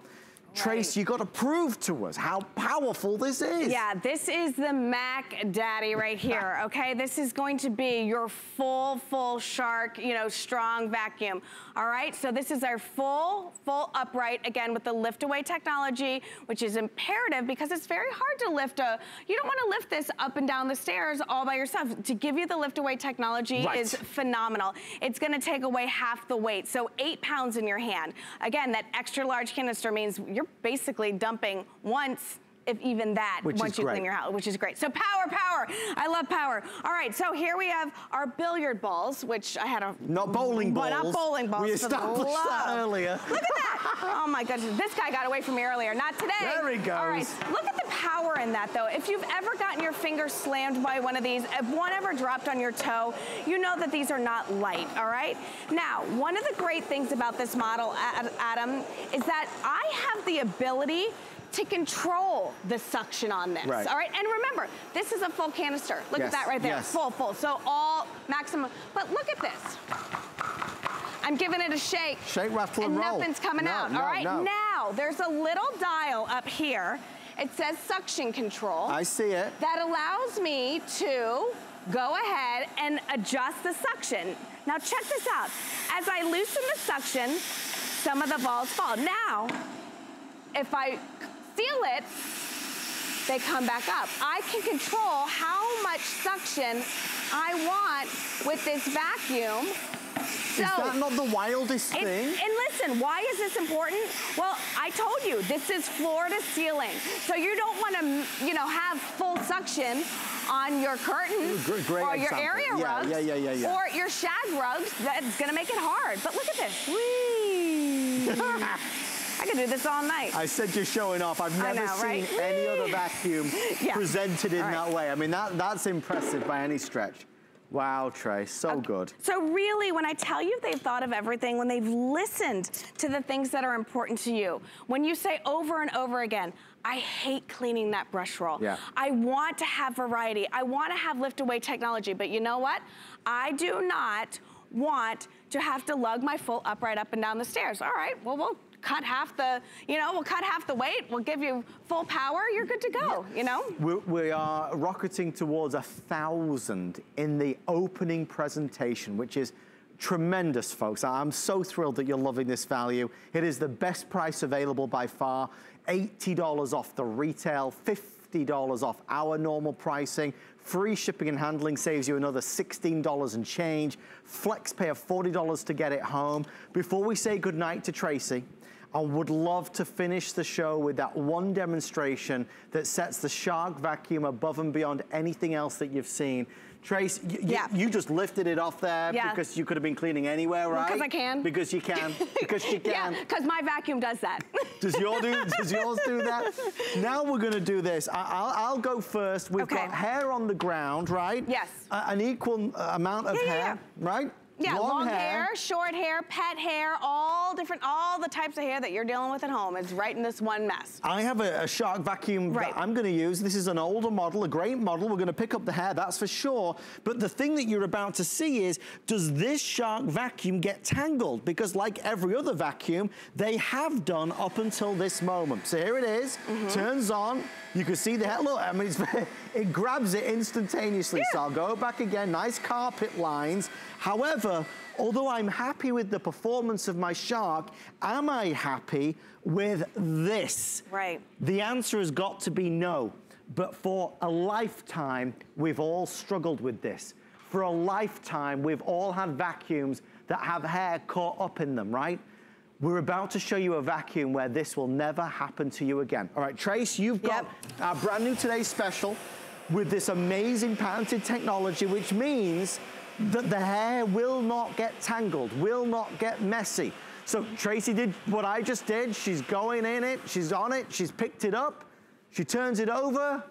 Trace, you got to prove to us how powerful this is. Yeah, this is the Mac Daddy right here, [LAUGHS] okay? This is going to be your full, full Shark, you know, strong vacuum, all right? So this is our full, full upright, again, with the lift away technology, which is imperative because it's very hard to lift a, you don't want to lift this up and down the stairs all by yourself. To give you the lift away technology Right. is phenomenal. It's gonna take away half the weight, so eight pounds in your hand. Again, that extra large canister means you're basically dumping once if even that, Which once you great. clean your house, which is great. So power, power. I love power. All right, so here we have our billiard balls, which I had a... Not bowling But not balls. bowling balls. We established that earlier. [LAUGHS] Look at that. Oh my goodness, this guy got away from me earlier. Not today. There he goes. All right, look at the power in that though. If you've ever gotten your finger slammed by one of these, if one ever dropped on your toe, you know that these are not light, all right? Now, one of the great things about this model, Adam, is that I have the ability to control the suction on this, Right. all right? And remember, this is a full canister. Look Yes, at that right there, yes. full, full. So all maximum, but look at this. I'm giving it a shake. Shake, rattle, and roll. nothing's coming No, out, no, all right? no. Now, there's a little dial up here. It says suction control. I see it. That allows me to go ahead and adjust the suction. Now check this out. As I loosen the suction, some of the balls fall. Now, if I seal it, they come back up. I can control how much suction I want with this vacuum. So, Is that not the wildest thing? and listen, why is this important? Well, I told you, this is floor to ceiling. So you don't want to, you know, have full suction on your curtains or your example. area Yeah, rugs yeah, yeah, yeah, yeah. or your shag rugs. That's going to make it hard. But look at this. Whee! [LAUGHS] I could do this all night. I said you're showing off. I've never know, seen right? any other vacuum [LAUGHS] Yeah. presented in right. that way. I mean, that, that's impressive by any stretch. Wow, Trey, so okay. good. So really, when I tell you they've thought of everything, when they've listened to the things that are important to you, when you say over and over again, I hate cleaning that brush roll. Yeah. I want to have variety. I want to have lift away technology, but you know what? I do not want to have to lug my full upright up and down the stairs. All right, well, we'll cut half the, you know, we'll cut half the weight, we'll give you full power, you're good to go, you know? We're, we are rocketing towards a thousand in the opening presentation, which is tremendous, folks. I'm so thrilled that you're loving this value. It is the best price available by far. $80 off the retail, $50 off our normal pricing. Free shipping and handling saves you another $16 and change. Flex pay of $40 to get it home. Before we say goodnight to Tracey, I would love to finish the show with that one demonstration that sets the Shark vacuum above and beyond anything else that you've seen. Trace, yeah. you just lifted it off there yeah. because you could have been cleaning anywhere, right? Because I can. Because you can. [LAUGHS] because you can. Yeah, because my vacuum does that. [LAUGHS] does, yours do, does yours do that? Now we're going to do this. I, will go first. We've okay. got hair on the ground, right? Yes. Uh, an equal amount of yeah, hair, right? Yeah, long, long hair. hair. short hair, pet hair, all different, all the types of hair that you're dealing with at home is right in this one mess. I have a, a Shark vacuum right. that I'm gonna use. This is an older model, a great model. We're gonna pick up the hair, that's for sure. But the thing that you're about to see is, does this Shark vacuum get tangled? Because like every other vacuum, they have done up until this moment. So here it is, mm -hmm. turns on, you can see the hair. Look, I mean, [LAUGHS] it grabs it instantaneously. Yeah. So I'll go back again, nice carpet lines. However, although I'm happy with the performance of my Shark, am I happy with this? Right. The answer has got to be no. But for a lifetime, we've all struggled with this. For a lifetime, we've all had vacuums that have hair caught up in them, right? We're about to show you a vacuum where this will never happen to you again. All right, Trace, you've got yep. our brand new Today's Special with this amazing patented technology, which means that the hair will not get tangled, will not get messy. So Tracey did what I just did. She's going in it, she's on it, she's picked it up, she turns it over,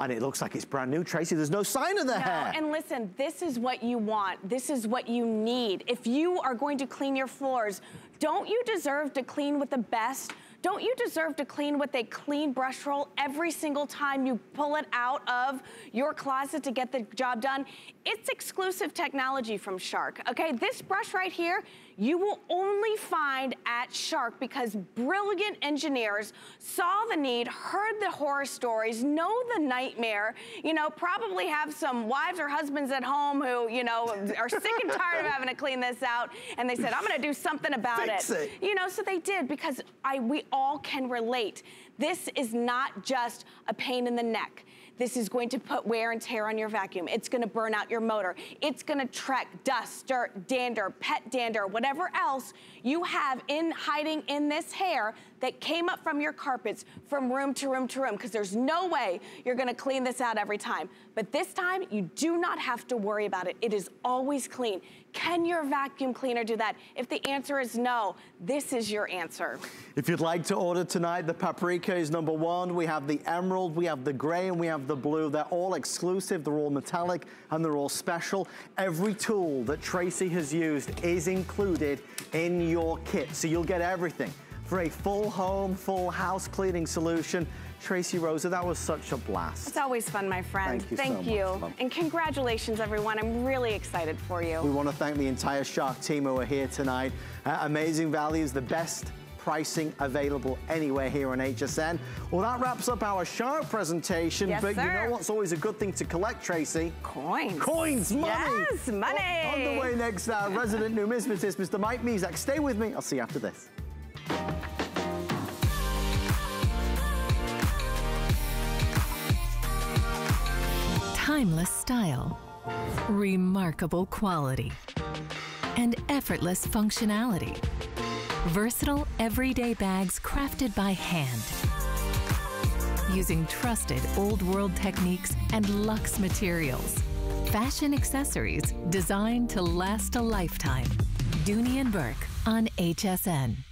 and it looks like it's brand new. Tracey, there's no sign of the no, hair. And listen, this is what you want. This is what you need. If you are going to clean your floors, don't you deserve to clean with the best? Don't you deserve to clean with a clean brush roll every single time you pull it out of your closet to get the job done? It's exclusive technology from Shark, okay? This brush right here, you will only find at Shark because brilliant engineers saw the need, heard the horror stories, know the nightmare, you know, probably have some wives or husbands at home who, you know, are sick and tired of having to clean this out. And they said, I'm gonna do something about it. it. You know, so they did because I we all can relate. This is not just a pain in the neck. This is going to put wear and tear on your vacuum. It's gonna burn out your motor. It's gonna trek dust, dirt, dander, pet dander, whatever else you have in hiding in this hair that came up from your carpets from room to room to room because there's no way you're gonna clean this out every time. But this time, you do not have to worry about it. It is always clean. Can your vacuum cleaner do that? If the answer is no, this is your answer. If you'd like to order tonight, the paprika is number one. We have the emerald, we have the gray, and we have the blue. They're all exclusive, they're all metallic, and they're all special. Every tool that Tracey has used is included in your kit, so you'll get everything for a full home, full house cleaning solution. Tracey Rosa, that was such a blast. It's always fun, my friend. Thank you Thank so you. Much, and congratulations, everyone. I'm really excited for you. We want to thank the entire Shark team who are here tonight. Uh, amazing values, the best pricing available anywhere here on HSN. Well, that wraps up our Shark presentation. Yes, but sir. you know what's always a good thing to collect, Tracey? Coins. Coins, money. Yes, money. On, on the way next, uh, resident numismatist, Mr. Mike Mezek. Stay with me. I'll see you after this. Timeless style, remarkable quality, and effortless functionality. Versatile everyday bags crafted by hand. Using trusted old world techniques and luxe materials. Fashion accessories designed to last a lifetime. Dooney and Bourke on HSN.